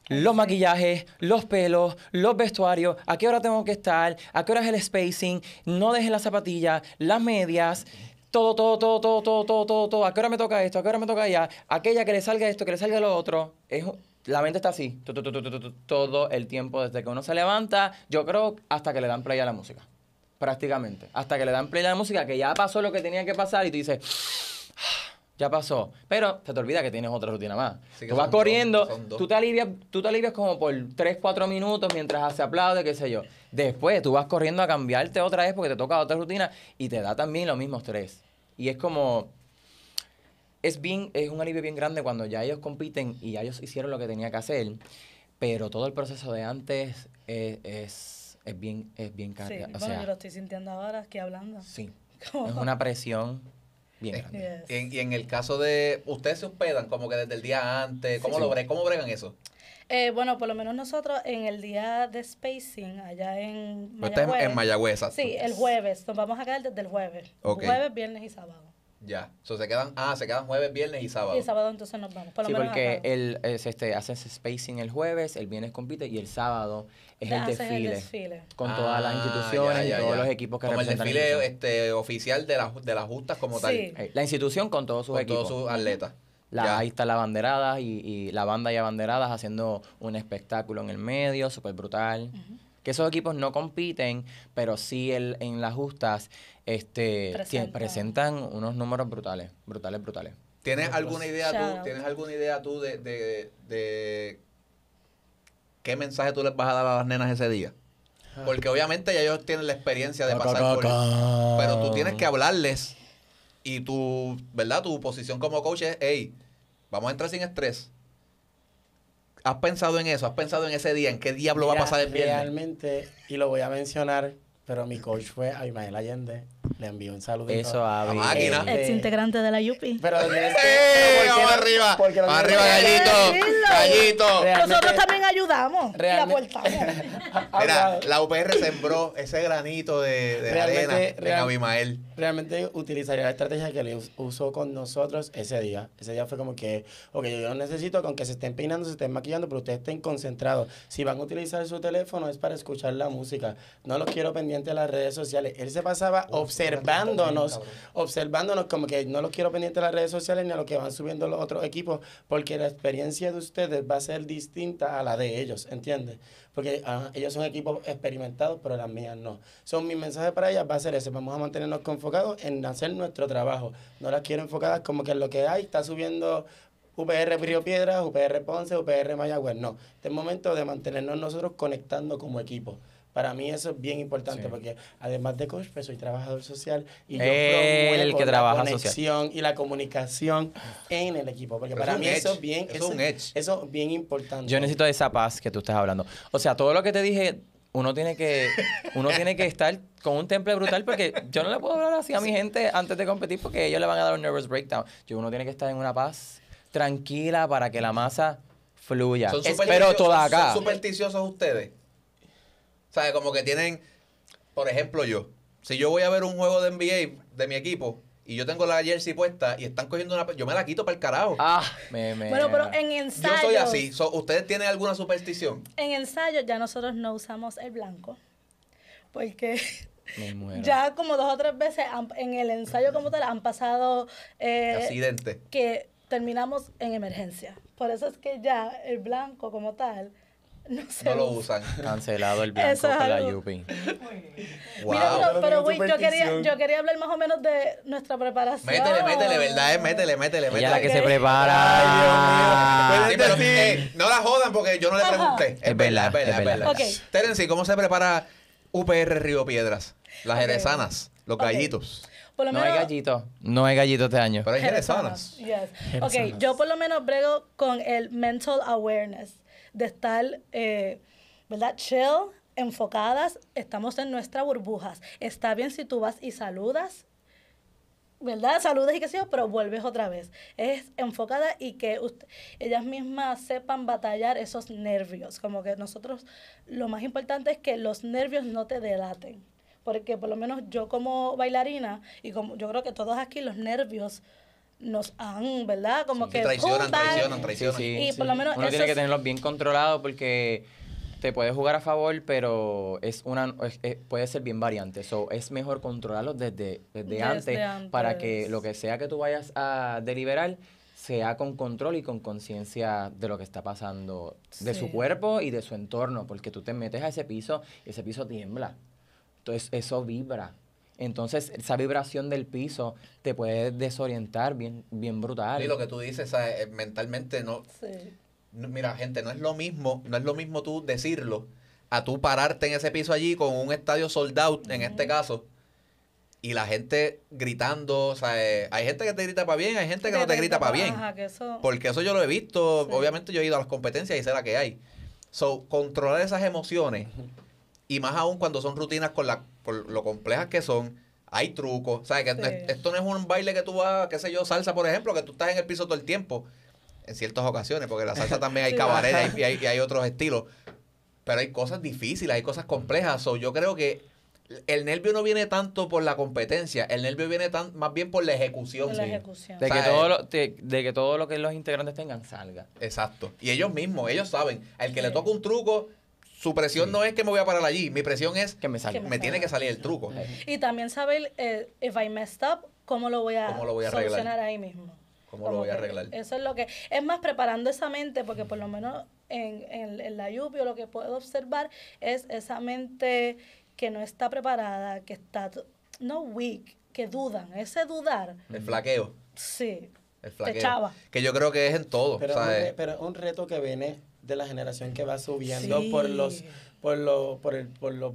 E: los maquillajes, los pelos, los vestuarios, a qué hora tengo que estar, a qué hora es el spacing, no dejes las zapatillas, las medias, todo, todo, todo, todo, todo, todo, todo, todo. ¿A qué hora me toca esto? ¿A qué hora me toca allá? Aquella que le salga esto, que le salga lo otro. Es, la mente está así, tu, tu, tu, todo el tiempo desde que uno se levanta, yo creo hasta que le dan play a la música. Prácticamente. Hasta que le dan play a la música, que ya pasó lo que tenía que pasar y tú dices, ya pasó. Pero se te olvida que tienes otra rutina más.
A: Sí, que
E: tú vas
A: son
E: corriendo,
A: son
E: tú te alivias, tú te alivias como por 3, 4 minutos mientras se aplaude, qué sé yo. Después tú vas corriendo a cambiarte otra vez porque te toca otra rutina y te da también los mismos tres. Y es como es bien es un alivio bien grande cuando ya ellos compiten y ya ellos hicieron lo que tenía que hacer, pero todo el proceso de antes es, es, es bien es bien
C: Sí,
E: carga- o
C: bueno,
E: sea,
C: yo lo estoy sintiendo ahora aquí hablando.
E: sí.
C: Como-
E: Es una presión bien
A: Eh,
E: grande.
C: Yes.
A: Y en, y en el caso de. ¿Ustedes se hospedan como que desde el día antes? ¿Cómo,
E: Sí,
A: lo
E: sí.
A: bre- ¿Cómo bregan eso?
C: Eh, bueno, por lo menos nosotros en el día de spacing, allá en
A: estás en, en Mayagüez.
C: Sí, el jueves. Nos vamos a quedar desde el jueves. Jueves, viernes y sábado.
A: Ya. So, se quedan, ah, se quedan jueves, viernes y sábado.
C: Y sábado entonces nos vamos. Por lo
E: Sí,
C: menos
E: porque
C: acá.
E: el, es, este, haces spacing el jueves, el viernes compite y el sábado es el
C: el
E: desfile.
C: desfile.
E: Con todas las
A: Ah,
E: instituciones
A: ya, ya,
E: y todos
A: ya.
E: los equipos que
A: Como el
E: representan la
A: desfile
E: institución.
A: este, oficial de, las de las justas como tal.
C: Sí.
E: Eh, La institución con todos sus
A: Con
E: equipos.
A: todos sus atletas.
E: La- ahí está la banderada y, y la banda y abanderadas haciendo un espectáculo en el medio, súper brutal. Que esos equipos no compiten, pero sí el, en las justas este,
C: Presentan.
E: unos números brutales, brutales, brutales.
A: ¿Tienes alguna idea
C: Shout
A: tú. ¿tienes alguna idea tú de, de, de qué mensaje tú les vas a dar a las nenas ese día? Porque obviamente ya ellos tienen la experiencia de pasar por... Pero tú tienes que hablarles y tu, ¿verdad? Tu posición como coach es, hey, Vamos a entrar sin estrés. ¿Has pensado en eso? ¿Has pensado en ese día? ¿En qué diablo va a pasar el viernes?
D: Realmente, y lo voy a mencionar, pero mi coach fue Abimael Allende. Le envió un saludo.
E: Eso, Abby.
A: máquina.
C: Ex integrante de la Yupi.
D: Pero
A: ¡Eh!
D: pero ¿por qué
A: ¡Vamos
D: no-
A: arriba!
D: porque no
A: ¡Vamos
D: tienes
A: arriba, gallito! ¡Gallito!
D: Realmente-
C: Nosotros también ayudamos y
D: Realmente-
C: aportamos.
A: Mira, la UPR sembró ese granito de, de
D: Realmente-
A: arena en
D: real-
A: Abimael.
D: Realmente utilizaría la estrategia que le us- usó con nosotros ese día. Ese día fue como que, ok, yo no necesito con que se estén peinando, se estén maquillando, pero ustedes estén concentrados. Si van a utilizar su teléfono es para escuchar la música. No los quiero pendientes a las redes sociales. Él se pasaba observándonos, observándonos como que no los quiero pendientes a las redes sociales ni a lo que van subiendo los otros equipos, porque la experiencia de ustedes va a ser distinta a la de ellos, ¿entiendes? Porque ah, ellos son equipos experimentados, pero las mías no. Son mi mensaje para ellas va a ser ese. Vamos a mantenernos enfocados en hacer nuestro trabajo. No las quiero enfocadas como que en lo que hay, está subiendo UPR Río Piedras, UPR Ponce, UPR Mayagüez. No, este es momento de mantenernos nosotros conectando como equipo. Para mí eso es bien importante
E: Sí.
D: porque además de coach, pues soy trabajador social y yo
E: El
D: promuevo
E: que
D: la
E: trabaja social.
D: conexión y la comunicación en el equipo. Porque
A: Pero
D: para
A: es
D: mí eso es bien,
A: eso es un edge.
D: eso es bien importante.
E: Yo necesito esa paz que tú estás hablando. O sea, todo lo que te dije, uno tiene que, uno tiene que estar con un temple brutal porque yo no le puedo hablar así a mi gente antes de competir porque ellos le van a dar un nervous breakdown. Yo uno tiene que estar en una paz tranquila para que la masa fluya.
A: Son
E: Es-
A: supersticiosos-
E: pero toda acá.
A: ¿Son supersticiosos ustedes? ¿Sabes? Como que tienen, por ejemplo, yo. Si yo voy a ver un juego de NBA de mi equipo y yo tengo la jersey puesta y están cogiendo una... Yo me la quito para el carajo.
E: Ah, me, me-
C: Bueno, pero en
A: yo
C: ensayos.
A: soy así. So, ¿Ustedes tienen alguna superstición?
C: En ensayos ya nosotros no usamos el blanco. Porque
E: me muero.
C: ya como dos o tres veces han- en el ensayo como tal han pasado eh,
A: Accidente.
C: que terminamos en emergencia. Por eso es que ya el blanco como tal no se
A: No lo
C: usa.
A: usan.
E: Cancelado el blanco
C: Eso es
E: por la
C: algo-
E: Yupi.
A: Wow.
C: Mira, pero, pero güey, yo quería, yo quería hablar más o menos de nuestra preparación.
A: Métele, métele, ¿verdad? Eh, Métele, métele, métele.
E: Ella la que se prepara.
A: Sí, pero eh, no la jodan porque yo no le pregunté. Es,
E: Es
A: verdad,
E: verdad,
A: es verdad,
E: es
A: verdad.
C: verdad. Ok.
A: Terency, ¿cómo se prepara UPR Río Piedras? Las
C: Ok.
A: jerezanas, los gallitos.
C: Por lo
E: No hay
C: menos,
E: gallito. No hay gallito este año.
A: Pero hay jerezanas.
C: Yes. Ok, yo por lo menos brego con el mental awareness de estar, eh, ¿verdad? Chill, enfocadas, estamos en nuestras burbujas. Está bien si tú vas y saludas, ¿verdad? Saludas y qué sé yo, pero vuelves otra vez. Es enfocada y que ust- ellas mismas sepan batallar esos nervios. Como que nosotros, lo más importante es que los nervios no te delaten. Porque por lo menos yo como bailarina, y como yo creo que todos aquí, los nervios nos han, ¿verdad? Como
A: Sí,
C: que
A: traicionan,
C: juntan.
A: traicionan,
E: Sí,
A: traicionan.
E: sí.
C: Y por lo menos
E: Uno
C: eso
E: tiene que
C: es-
E: tenerlos bien controlados porque te puede jugar a favor, pero es una es- es- puede ser bien variante. So, es mejor controlarlos desde, desde,
C: Desde
E: antes, para que
C: antes.
E: lo que sea que tú vayas a deliberar sea con control y con conciencia de lo que está pasando de su
C: Sí.
E: cuerpo y de su entorno, porque tú te metes a ese piso y ese piso tiembla. Entonces eso vibra. Entonces esa vibración del piso te puede desorientar bien, bien brutal.
A: Y lo que tú dices, ¿sabes? Eh, mentalmente no,
C: Sí.
A: no- Mira, gente, no es lo mismo, no es lo mismo tú decirlo a tú pararte en ese piso allí con un estadio sold out, en este caso, y la gente gritando, o sea, eh, hay gente que te grita para bien, hay gente que no te grita para bien.
C: Ajá, que eso...
A: Porque eso yo lo he visto,
C: Sí.
A: obviamente yo he ido a las competencias y sé la que hay. So, controlar esas emociones, y más aún cuando son rutinas con la, por lo complejas que son, hay trucos. ¿Sabes? Que
C: Sí.
A: es- esto no es un baile que tú vas, qué sé yo, salsa, por ejemplo, que tú estás en el piso todo el tiempo. En ciertas ocasiones, porque en la salsa también hay
C: Sí.
A: cabaret y hay, y hay otros estilos. Pero hay cosas difíciles, hay cosas complejas. So, yo creo que el nervio no viene tanto por la competencia, el nervio viene tan, más bien por la ejecución.
C: de la
A: Sí.
C: ejecución.
E: De que, todo lo, de, de que todo lo que los integrantes tengan salga.
A: Exacto. Y ellos mismos, ellos saben, al que le toca un truco, su presión
E: Sí.
A: no es que me voy a parar allí, mi presión es
E: Que me salga.
C: Que
A: me tiene que salir el truco.
C: Y también saber, eh, if I messed up, cómo lo voy a,
A: ¿Cómo lo voy a arreglar?
C: ahí mismo.
A: ¿Cómo lo voy a arreglar?
C: Eso es lo que... Es más, preparando esa mente, porque por lo menos en, en, en la lluvia lo que puedo observar es esa mente que no está preparada, que está, no weak, que dudan. Ese dudar,
A: El flaqueo.
C: sí,
A: El
C: te
A: flaqueo.
C: chava.
A: Que yo creo que es en todo.
D: Pero, un pero un reto que viene de la generación que va subiendo
C: Sí.
D: por los por lo, por el por los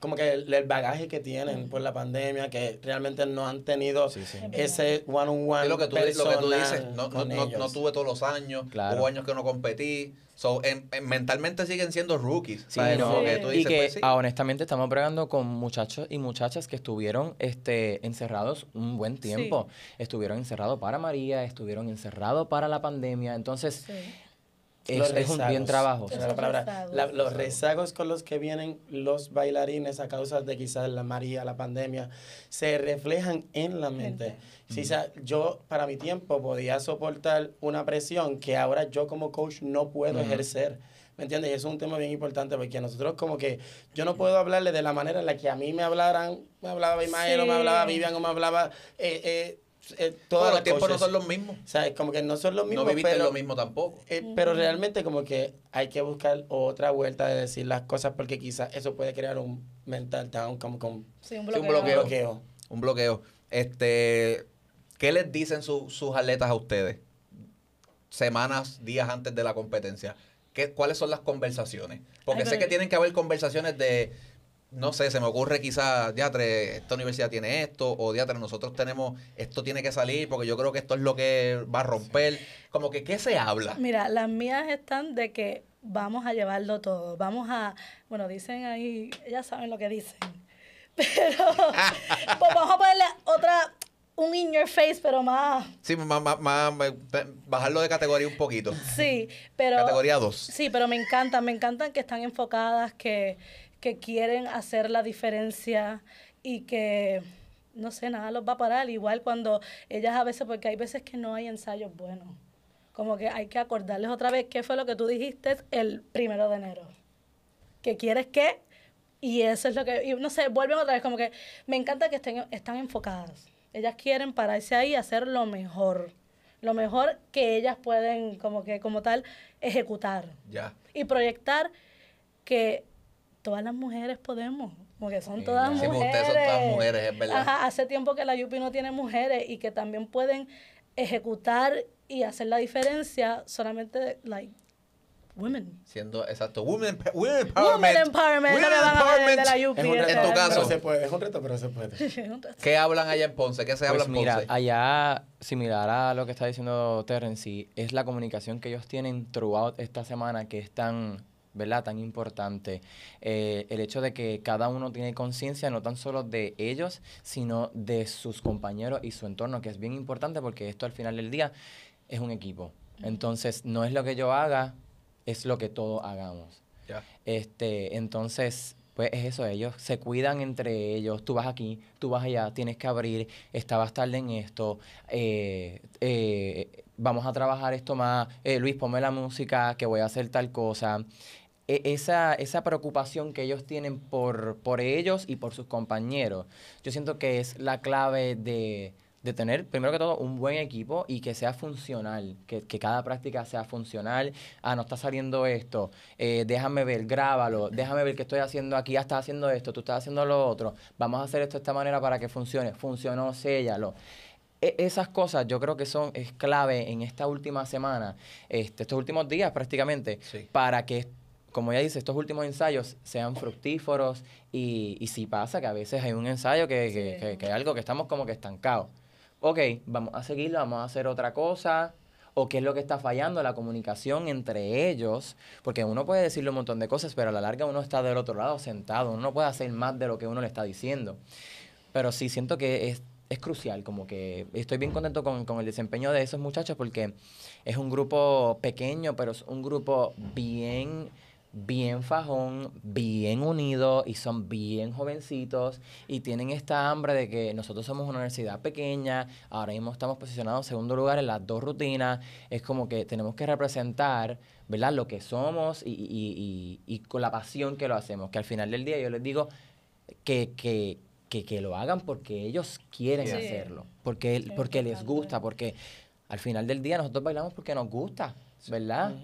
D: como que el, el bagaje que tienen por la pandemia, que realmente no han tenido
E: Sí, sí.
D: ese one-on-one
A: Es lo que tú, lo que tú
D: personal
A: dices, no, no, no, no tuve todos los años,
E: Claro.
A: hubo años que no competí. So, en- en- mentalmente siguen siendo rookies.
E: Sí,
A: ¿sabes?
E: no,
A: Como
C: Sí.
A: que tú
E: y
A: dices,
E: que
A: pues, sí.
E: ah, honestamente estamos bregando con muchachos y muchachas que estuvieron este, encerrados un buen tiempo. Estuvieron encerrados para María, estuvieron encerrados para la pandemia. Entonces,
C: Sí.
E: Es, un bien
D: rezagos.
E: trabajo.
D: Es
C: Los
D: la palabra.
C: rezagos.
D: La- los rezagos con los que vienen los bailarines a causa de quizás la María, la pandemia, se reflejan en la mente. Sí, o sea, yo para mi tiempo podía soportar una presión que ahora yo como coach no puedo ejercer. ¿Me entiendes? Y eso es un tema bien importante porque nosotros como que yo no puedo hablarle de la manera en la que a mí me hablaran, me hablaba Imael o me
C: Sí.
D: hablaba Vivian o me hablaba eh, eh, eh, todas
A: Todos los tiempos no son los mismos.
D: O sea, como que no son los mismos,
A: No viviste
D: pero,
A: lo mismo tampoco.
D: eh, pero realmente como que hay que buscar otra vuelta de decir las cosas porque quizás eso puede crear un mental down, como con
C: Sí, un
A: Sí, un
C: bloqueo.
A: Un bloqueo. Este, ¿Qué les dicen su- sus atletas a ustedes? Semanas, días antes de la competencia. ¿Qué, ¿Cuáles son las conversaciones? Porque
C: Ay,
A: sé que tienen que haber conversaciones de, no sé, se me ocurre quizás, diatre, esta universidad tiene esto, o diatre, nosotros tenemos, esto tiene que salir, porque yo creo que esto es lo que va a romper. Como que, ¿qué se habla?
C: Mira, las mías están de que vamos a llevarlo todo. Vamos a, bueno, dicen ahí, ya saben lo que dicen. Pero, pues vamos a ponerle otra, un in your face, pero más,
A: Sí, más, más- más- más- bajarlo de categoría un poquito.
C: sí, pero...
A: Categoría 2.
C: Sí, pero me encantan, me encantan que están enfocadas, que, que quieren hacer la diferencia y que, no sé, nada los va a parar. Igual cuando ellas a veces, porque hay veces que no hay ensayos buenos. Como que hay que acordarles otra vez qué fue lo que tú dijiste el primero de enero. ¿Qué quieres qué? Y eso es lo que, y no sé, vuelven otra vez, como que me encanta que estén, están enfocadas. Ellas quieren pararse ahí y hacer lo mejor. Lo mejor que ellas pueden, como que, como tal, ejecutar
A: Ya.
C: y proyectar que todas las mujeres podemos, porque son todas
A: Sí,
C: mujeres.
A: ustedes son todas mujeres, es verdad.
C: Ajá, hace tiempo que la Yupi no tiene mujeres y que también pueden ejecutar y hacer la diferencia solamente, like, women.
A: Siendo, exacto, women, women empowerment.
C: Women empowerment, no me van a hablar de la Yupi.
D: Es un reto,
A: En tu caso.
D: pero se puede, es un reto, pero se puede.
A: ¿Qué hablan allá en Ponce? ¿Qué se habla
E: Pues
A: en
E: mira,
A: Ponce?
E: allá, similar a lo que está diciendo Terence, es la comunicación que ellos tienen throughout esta semana que es tan, ¿verdad? Tan importante. Eh, el hecho de que cada uno tiene conciencia no tan solo de ellos, sino de sus compañeros y su entorno, que es bien importante porque esto al final del día es un equipo. Entonces, no es lo que yo haga, es lo que todos hagamos. Este, entonces, pues es eso, ellos se cuidan entre ellos, tú vas aquí, tú vas allá, tienes que abrir, estabas tarde en esto, eh, eh, vamos a trabajar esto más, eh, Luis, ponme la música, que voy a hacer tal cosa. E- esa, esa preocupación que ellos tienen por, por ellos y por sus compañeros, yo siento que es la clave de, de tener, primero que todo, un buen equipo y que sea funcional, que, que cada práctica sea funcional. Ah, no está saliendo esto, eh, déjame ver, grábalo, déjame ver qué estoy haciendo aquí, ah, estás haciendo esto, tú estás haciendo lo otro, vamos a hacer esto de esta manera para que funcione, funcionó, séllalo. E- esas cosas yo creo que son es clave en esta última semana, este, estos últimos días prácticamente,
A: Sí.
E: para que, como ella dice, estos últimos ensayos sean fructíferos y, y si pasa que a veces hay un ensayo que, que, que hay algo que estamos como que estancados. Ok, vamos a seguirlo, vamos a hacer otra cosa. O qué es lo que está fallando, la comunicación entre ellos. Porque uno puede decirle un montón de cosas, pero a la larga uno está del otro lado sentado. Uno no puede hacer más de lo que uno le está diciendo. Pero sí siento que es, es crucial, como que estoy bien contento con, con el desempeño de esos muchachos porque es un grupo pequeño, pero es un grupo bien, bien fajón, bien unido y son bien jovencitos y tienen esta hambre de que nosotros somos una universidad pequeña, ahora mismo estamos posicionados en segundo lugar en las dos rutinas, es como que tenemos que representar, ¿verdad? Lo que somos y, y- y- y con la pasión que lo hacemos, que al final del día yo les digo que, que, que, que lo hagan porque ellos quieren
C: Sí.
E: hacerlo, porque, porque les gusta, porque al final del día nosotros bailamos porque nos gusta, ¿verdad?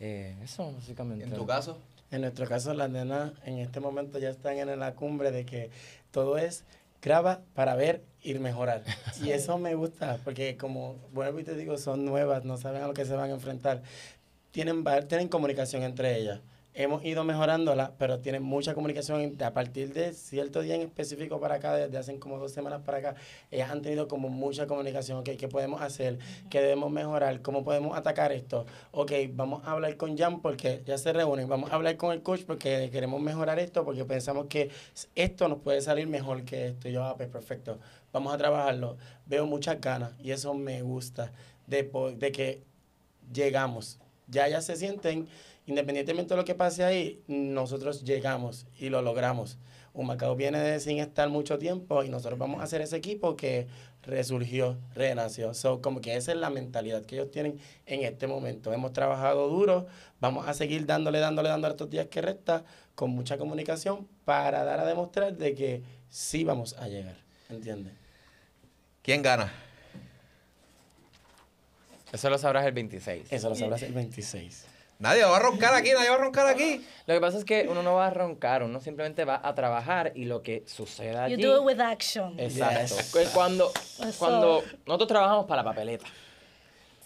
E: Eh, eso básicamente.
A: ¿En tu caso?
D: En nuestro caso, las nenas en este momento ya están en la cumbre de que todo es graba para ver y mejorar. Y eso me gusta, porque como vuelvo y te digo, son nuevas, no saben a lo que se van a enfrentar. Tienen, tienen comunicación entre ellas. Hemos ido mejorándola, pero tiene mucha comunicación a partir de cierto día en específico para acá, desde hace como dos semanas para acá, ellas han tenido como mucha comunicación, ok, ¿qué podemos hacer? ¿Qué debemos mejorar? ¿Cómo podemos atacar esto? Ok, vamos a hablar con Jan porque ya se reúnen, vamos a hablar con el coach porque queremos mejorar esto, porque pensamos que esto nos puede salir mejor que esto. Y yo, ah, pues perfecto, vamos a trabajarlo. Veo muchas ganas y eso me gusta, de, de que llegamos. Ya ya se sienten, independientemente de lo que pase ahí, nosotros llegamos y lo logramos. Humacao viene de sin estar mucho tiempo y nosotros vamos a hacer ese equipo que resurgió, renació. So, como que esa es la mentalidad que ellos tienen en este momento. Hemos trabajado duro, vamos a seguir dándole, dándole, dándole estos días que resta con mucha comunicación para dar a demostrar de que sí vamos a llegar. ¿Entiendes?
A: ¿Quién gana?
E: Eso lo sabrás el 26.
D: Eso lo sabrás el 26.
A: Nadie va a roncar aquí, nadie va a roncar aquí.
E: Lo que pasa es que uno no va a roncar, uno simplemente va a trabajar y lo que suceda
C: You
E: allí.
C: do it with action.
E: Exacto.
D: Yes.
E: Cuando, cuando nosotros trabajamos para la papeleta.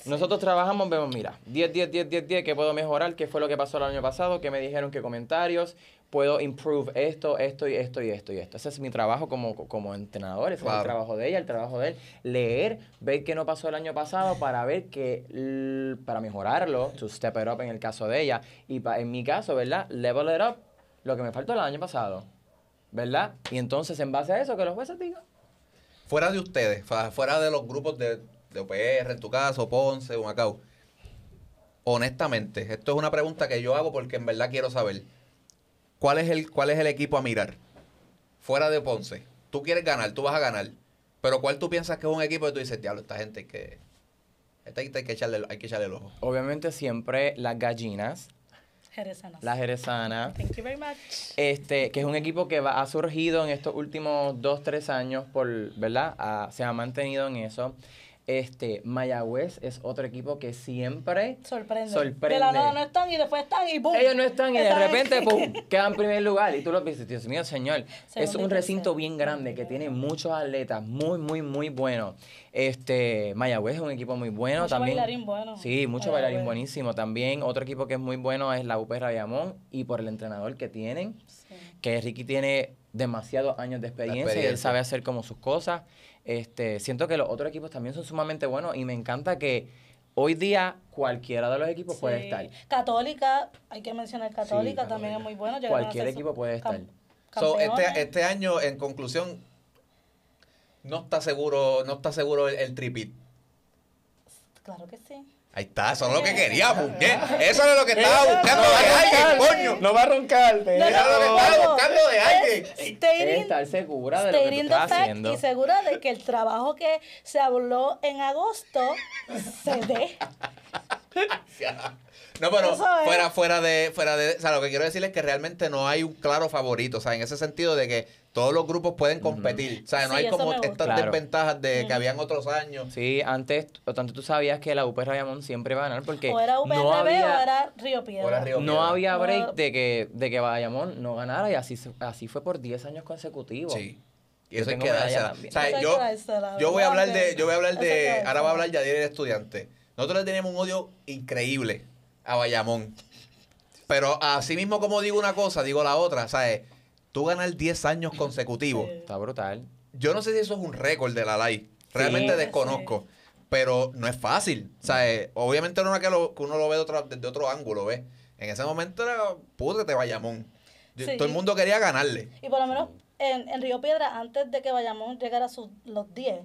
E: Nosotros trabajamos, vemos, mira, 10, 10, 10, 10, 10, ¿qué puedo mejorar? ¿Qué fue lo que pasó el año pasado? ¿Qué me dijeron? ¿Qué comentarios? Puedo improve esto, esto y esto y esto y esto. Ese es mi trabajo como, como entrenador, ese es el trabajo de ella, el trabajo de él. Leer, ver qué no pasó el año pasado para ver que, para mejorarlo, to step it up en el caso de ella. Y pa- en mi caso, ¿verdad? Level it up, lo que me faltó el año pasado. ¿Verdad? Y entonces, en base a eso, que los jueces digan.
A: Fuera de ustedes, fuera de los grupos de, de OPR, en tu caso, Ponce, Humacao. Honestamente, esto es una pregunta que yo hago porque en verdad quiero saber. ¿Cuál es el, cuál es el equipo a mirar? Fuera de Ponce. Tú quieres ganar, tú vas a ganar. Pero ¿cuál tú piensas que es un equipo que tú dices, diablo, esta gente hay que. Esta gente hay que echarle, hay que echarle el ojo.
E: Obviamente siempre las gallinas,
C: Jerezanas.
E: la jerezana,
C: Thank you very much.
E: este, que es un equipo que va, ha surgido en estos últimos dos, tres años, por, ¿verdad? Ah, se ha mantenido en eso. Este, Mayagüez es otro equipo que siempre
C: Sorprende.
E: sorprende.
C: De la nada no están y después están y ¡boom!
E: Ellos no están y de repente. ¡pum! quedan en primer lugar. Y tú lo dices, Dios mío, señor. es un recinto bien grande que tiene muchos atletas muy, muy, muy buenos. Este, Mayagüez es un equipo muy bueno
C: Mucho
E: también.
C: bailarín bueno.
E: Sí, mucho
C: Mayagüez.
E: bailarín buenísimo. También otro equipo que es muy bueno es la UP Rayamón y por el entrenador que tienen,
C: Sí.
E: Que Ricky tiene demasiados años de experiencia, y él sabe hacer como sus cosas. Este, siento que los otros equipos también son sumamente buenos y me encanta que hoy día cualquiera de los equipos puede estar.
C: Católica, hay que mencionar Católica,
E: Católica.
C: también es muy bueno. llegaron
E: Cualquier equipo puede estar.
A: So, este, este año, en conclusión, no está seguro, no está seguro el, el tripit.
C: Claro que sí.
A: Ahí está, eso es lo que quería, ¿qué? Eso es lo que estaba buscando de alguien, coño.
D: No va a roncar,
C: No,
D: pero...
A: Eso es lo que estaba buscando de alguien.
E: Estar segura de lo que estás haciendo.
C: Y segura de que el trabajo que se habló en agosto se dé.
A: No, pero fuera, fuera de, fuera de, o sea, lo que quiero decir es que realmente no hay un claro favorito, o sea, en ese sentido de que todos los grupos pueden competir, o sea, no
C: Sí,
A: hay como estas
E: Claro.
A: desventajas de que habían otros años.
E: Sí, antes, o tanto tú sabías que la UP Rayamón siempre va a ganar porque
C: O era UPRB
E: no
C: o
E: había,
C: era Río Piedra.
A: O era Río
E: no había break
C: No.
E: de que, de que Bayamón no ganara y así, así fue por 10 años consecutivos.
A: Sí. Y
E: Yo
A: eso
E: tengo
A: que dársela. O sea, yo, voy a hablar de, yo voy a hablar de, ahora voy a hablar Yadier el estudiante. Nosotros le tenemos un odio increíble a Bayamón. Pero así mismo como digo una cosa, digo la otra, ¿sabes? Tú ganar 10 años consecutivos.
C: Sí.
E: Está brutal.
A: Yo no sé si eso es un récord de la LAI. Realmente
E: Sí.
A: desconozco. Pero no es fácil. O sea, eh, obviamente no es que, lo- que uno lo ve de otro, desde otro ángulo, ¿ves? En ese momento era púdrete Bayamón. Yo-
C: Sí.
A: Todo el mundo quería ganarle.
C: Y por lo menos en, en Río Piedra, antes de que Bayamón llegara a sus, los 10,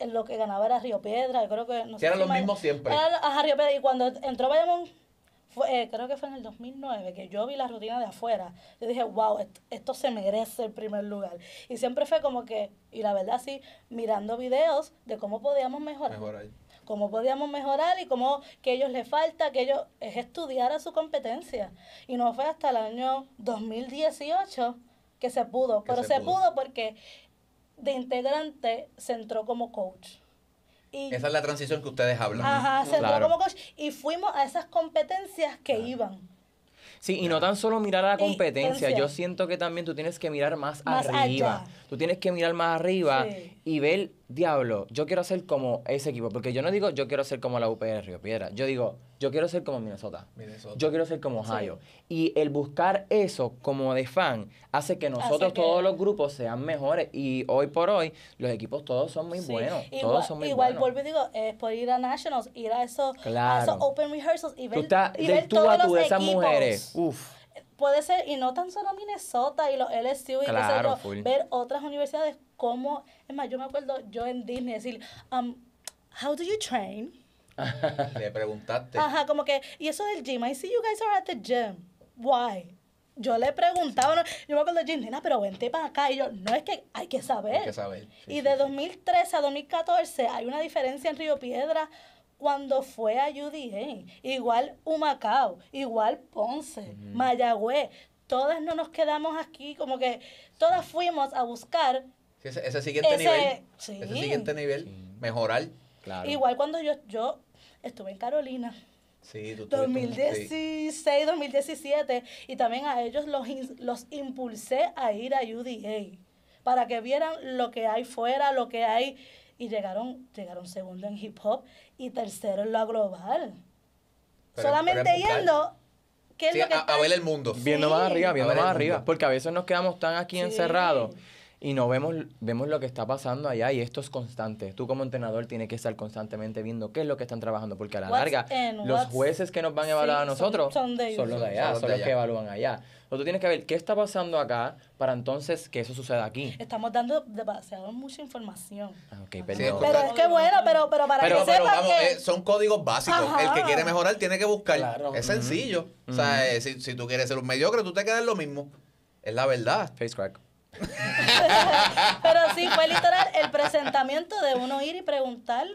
C: en lo que ganaba era Río Piedra. Yo creo que. No
A: Sí,
C: sé
A: eran los mismos siempre.
C: Era- ajá, Río Piedra. Y cuando entró Bayamón, fue, eh, creo que fue en el 2009, que yo vi la rutina de afuera. Yo dije, wow, est- esto se merece el primer lugar. Y siempre fue como que, y la verdad sí, mirando videos de cómo podíamos mejorar.
A: Mejor ahí.
C: cómo podíamos mejorar y cómo que ellos les falta, que ellos es estudiar a su competencia. Y no fue hasta el año 2018 que se pudo,
A: Que
C: pero
A: se
C: se,
A: pudo.
C: pudo. porque de integrante se entró como coach. Y,
A: Esa es la transición que ustedes hablan.
C: ajá, se entró
E: Claro.
C: como coach y fuimos a esas competencias que iban.
E: Sí, y no tan solo mirar a la competencia, yo siento que también tú tienes que mirar más,
C: Más
E: arriba.
C: allá.
E: Tú tienes que mirar más arriba
C: Sí.
E: y ver diablo, yo quiero ser como ese equipo. Porque yo no digo, yo quiero ser como la UPR Río Piedra. Yo digo, yo quiero ser como Minnesota.
A: Minnesota.
E: Yo quiero ser como Ohio. Y el buscar eso como de fan hace que nosotros,
C: que-
E: todos los grupos, sean mejores. Y hoy por hoy, los equipos todos son muy
C: Sí,
E: buenos.
C: Igual,
E: todos son muy
C: igual
E: buenos.
C: vuelvo y digo, es por ir a Nationals, ir a esos, a
E: Claro.
C: esos open rehearsals y
E: Tú
C: ver,
E: estás
C: y ver
E: tú
C: todos
E: a tú
C: los
E: de esas
C: equipos.
E: mujeres. Uf.
C: Puede ser, y no tan solo Minnesota y los LSU y qué sé
E: Claro,
C: yo, ver otras universidades como, es más, yo me acuerdo yo en Disney decir, um, how do you train?
A: Le preguntaste.
C: Ajá, como que, y eso del gym, I see you guys are at the gym. Why? Yo le preguntaba, no, yo me acuerdo de nena, pero vente para acá. Y yo, no es que hay que saber.
A: Hay que saber. Sí,
C: y
A: sí,
C: de
A: sí.
C: 2013 a 2014 hay una diferencia en Río Piedra cuando fue a UDA. Igual Humacao, igual Ponce, Mayagüez. Todas no nos quedamos aquí, como que todas fuimos a buscar.
A: Sí, ese, ese siguiente
C: Ese-
A: nivel.
C: sí.
A: Ese siguiente nivel. Mejorar.
E: Claro.
C: Igual cuando yo, yo estuve en Carolina.
A: Sí, tú tuviste un- sí.
C: 2016, 2017, y también a ellos los, los impulsé a ir a UDA para que vieran lo que hay fuera, lo que hay, y llegaron, llegaron segundo en hip hop y tercero en lo global.
A: Pero-
C: Solamente
A: pero
C: yendo, ¿qué es
A: Sí,
C: lo que
A: a, ver el mundo.
E: Viendo más arriba, viendo más arriba.
A: mundo.
E: Porque a veces nos quedamos tan aquí
C: Sí.
E: encerrados y no vemos, vemos lo que está pasando allá y esto es constante. Tú como entrenador tienes que estar constantemente viendo qué es lo que están trabajando porque a la
C: What's
E: larga
C: in,
E: los jueces que nos van a evaluar
C: Sí,
E: a nosotros
C: son de
E: son los de
C: ellos.
E: allá,
A: Son los
E: son que evalúan allá. O tú tienes que ver qué está pasando acá para entonces que eso suceda aquí.
C: Estamos dando demasiado mucha información.
E: Ah, ok,
A: Sí,
E: perdón.
C: Pero es que bueno, pero, pero para
E: Pero-
C: que
A: Pero
C: sepan
A: vamos,
C: que...
A: eh, son códigos básicos.
C: Ajá.
A: El que quiere mejorar tiene que buscar.
D: Claro.
A: Es sencillo. O sea, eh, si, si tú quieres ser un mediocre, tú te quedas en lo mismo. Es la verdad.
E: Face crack.
C: Pero sí, fue literal el presentamiento de uno ir y preguntar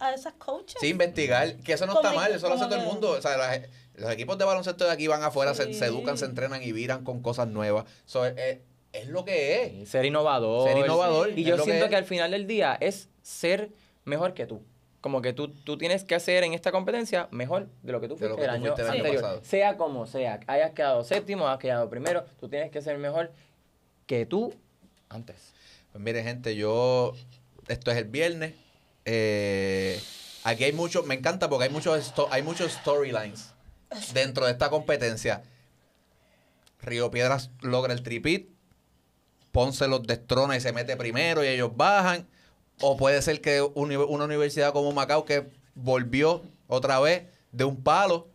C: a esas coaches.
A: Sí, investigar. Que eso no está mal, eso lo hace todo el mundo. O sea, las- los equipos de baloncesto de aquí van afuera, se,
C: Sí.
A: se educan, se entrenan y viran con cosas nuevas. So, eh, es lo que es.
E: Ser innovador.
A: Ser innovador,
E: Y yo
A: que
E: siento que, al final del día es ser mejor que tú. Como que tú, tú tienes que hacer en esta competencia mejor de lo que tú fuiste
A: que
E: el
A: tú
E: año
A: fuiste el año
E: anterior.
A: pasado.
E: Sea como sea, hayas quedado séptimo, hayas quedado primero, tú tienes que ser mejor que tú antes.
A: Pues mire, gente, yo. Esto es el viernes. Eh, aquí hay mucho. Me encanta porque hay muchos, hay muchos storylines dentro de esta competencia. Río Piedras logra el tripit. Ponce los destrona y se mete primero y ellos bajan. O puede ser que una universidad como Macao que volvió otra vez de un palo.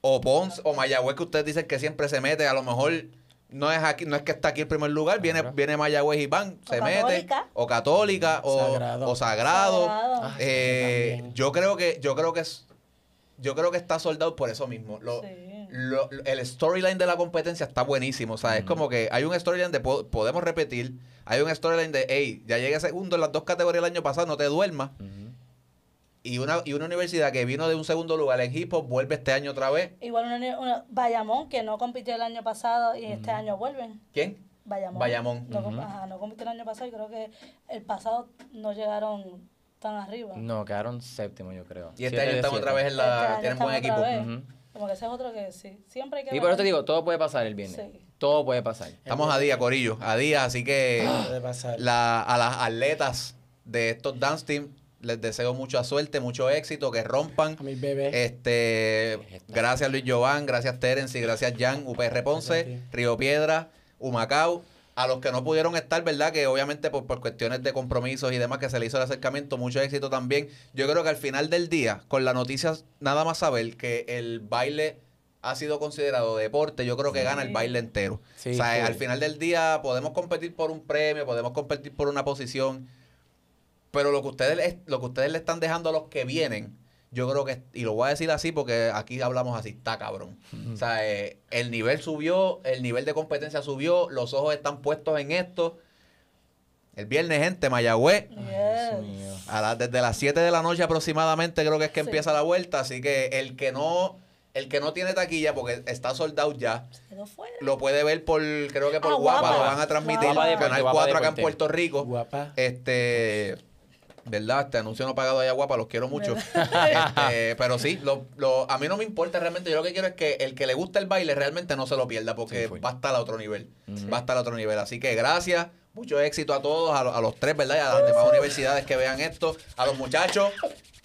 A: O Ponce o Mayagüez que ustedes dicen que siempre se mete. A lo mejor no es aquí, no es que está aquí el primer lugar. Viene,
E: Claro.
A: viene Mayagüez y van,
C: O
A: se mete.
C: Católica.
A: O Católica. O
D: Sagrado.
A: o Sagrado.
C: Sagrado.
D: Ah,
A: Eh, yo creo que, yo creo que es, yo creo que está soldado por eso mismo. Lo-
C: Sí.
A: lo- lo- el storyline de la competencia está buenísimo. O sea, es como que hay un storyline de po- podemos repetir. Hay un storyline de, hey, ya llegué segundo en las dos categorías el año pasado, no te duermas. Y una, y una universidad que vino de un segundo lugar en hip hop vuelve este año otra vez.
C: Igual una, una- Bayamón, que no compitió el año pasado y este año vuelven.
A: ¿Quién?
C: Bayamón.
A: Bayamón.
C: No, ajá, no compitió el año pasado y creo que el pasado no llegaron tan arriba.
E: No, quedaron séptimo, yo creo.
A: Y este
E: Siete
A: año están
E: siete.
A: otra vez en
C: Este
A: la.
C: año
A: tienen buen equipo.
C: Como que ese es otro que sí. Siempre hay que
E: Y por eso te digo, todo puede pasar el viernes.
C: Sí.
E: Todo puede pasar.
A: Estamos a día, Corillo. A día, así que
D: Puede pasar.
A: la- a las atletas de estos dance team les deseo mucha suerte, mucho éxito, que rompan.
D: A mis bebés.
A: Este, gracias Luis Giován, gracias Terence y gracias Jan, UPR Ponce. Río Piedra, Humacao. A los que no pudieron estar, ¿verdad? Que obviamente por, por cuestiones de compromisos y demás que se le hizo el acercamiento, mucho éxito también. Yo creo que al final del día, con la noticia, nada más saber que el baile ha sido considerado deporte, yo creo que gana el baile entero.
E: Sí,
A: o sea, al final del día podemos competir por un premio, podemos competir por una posición, pero lo que ustedes le- lo que ustedes le están dejando a los que vienen, yo creo que, y lo voy a decir así porque aquí hablamos así, está cabrón. O sea, eh, el nivel subió, el nivel de competencia subió, los ojos están puestos en esto. El viernes, gente, Mayagüez,
C: Yes.
E: Dios mío.
A: a las- desde las 7 de la noche aproximadamente creo que es que
C: Sí.
A: empieza la vuelta, así que el que no, el que no tiene taquilla porque está soldado ya, lo puede ver por, creo que por
C: Ah,
A: Guapa,
C: Guapa.
A: lo van a transmitir,
C: Guapa
A: Canal
E: Deporte, Guapa
A: 4 acá en. Puerto Rico.
D: Guapa.
A: Este, ¿verdad? Este anuncio no pagado allá guapa, los quiero mucho. Este, pero sí, lo, lo- a mí no me importa realmente. Yo lo que quiero es que el que le gusta el baile realmente no se lo pierda porque
E: Sí,
A: va a estar a otro nivel. Va a estar a otro nivel. Así que gracias. Mucho éxito a todos, a, lo- a los tres, ¿verdad? Y a las demás universidades que vean esto. A los muchachos,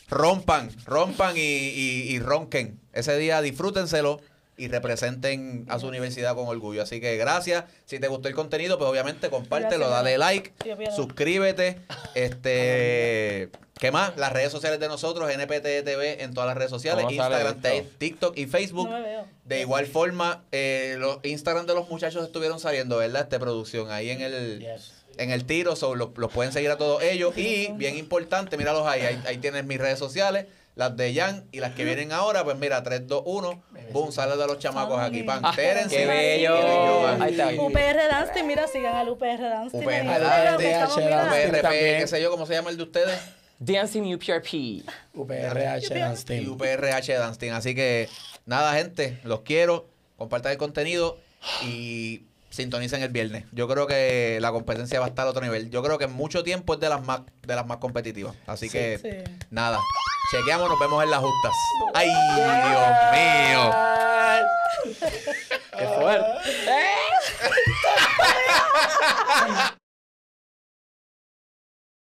A: rompan, rompan y, y- y ronquen. Ese día disfrútenselo y representen a su universidad con orgullo. Así que gracias. Si te gustó el contenido, pues obviamente compártelo,
C: Gracias,
A: dale like, suscríbete. Este, ¿qué más? Las redes sociales de nosotros, NPT TV en todas las redes sociales,
E: ¿Cómo sale
A: Instagram? TikTok y Facebook.
C: No me veo.
A: De igual forma, eh, los Instagram de los muchachos estuvieron saliendo, ¿verdad? Este producción ahí en el
D: Yes.
A: en el tiro, so, los, los pueden seguir a todos ellos. Y bien importante, míralos ahí, ahí, ahí tienes mis redes sociales, las de Jan y las que vienen ahora, pues mira, 3, 2, 1, boom, sale de los chamacos aquí, pan.
E: Ah,
A: Térense.
E: ¡Qué bello! Ahí está.
C: UPR Dance mira, sigan al UPR Dance.
A: UPR Dance. UPRP, qué sé yo, ¿cómo se llama el de ustedes?
E: Dancing UPRP.
D: UPRH Dance
A: Y
D: Team.
A: UPRH Dance Team. Así que, nada, gente, los quiero, compartan el contenido y sintonicen el viernes. Yo creo que la competencia va a estar a otro nivel. Yo creo que en mucho tiempo es de las más, de las más competitivas. Así que,
C: Sí.
A: nada. Chequeamos, nos vemos en las justas. ¡Ay, Dios mío!
E: ¡Qué fuerte!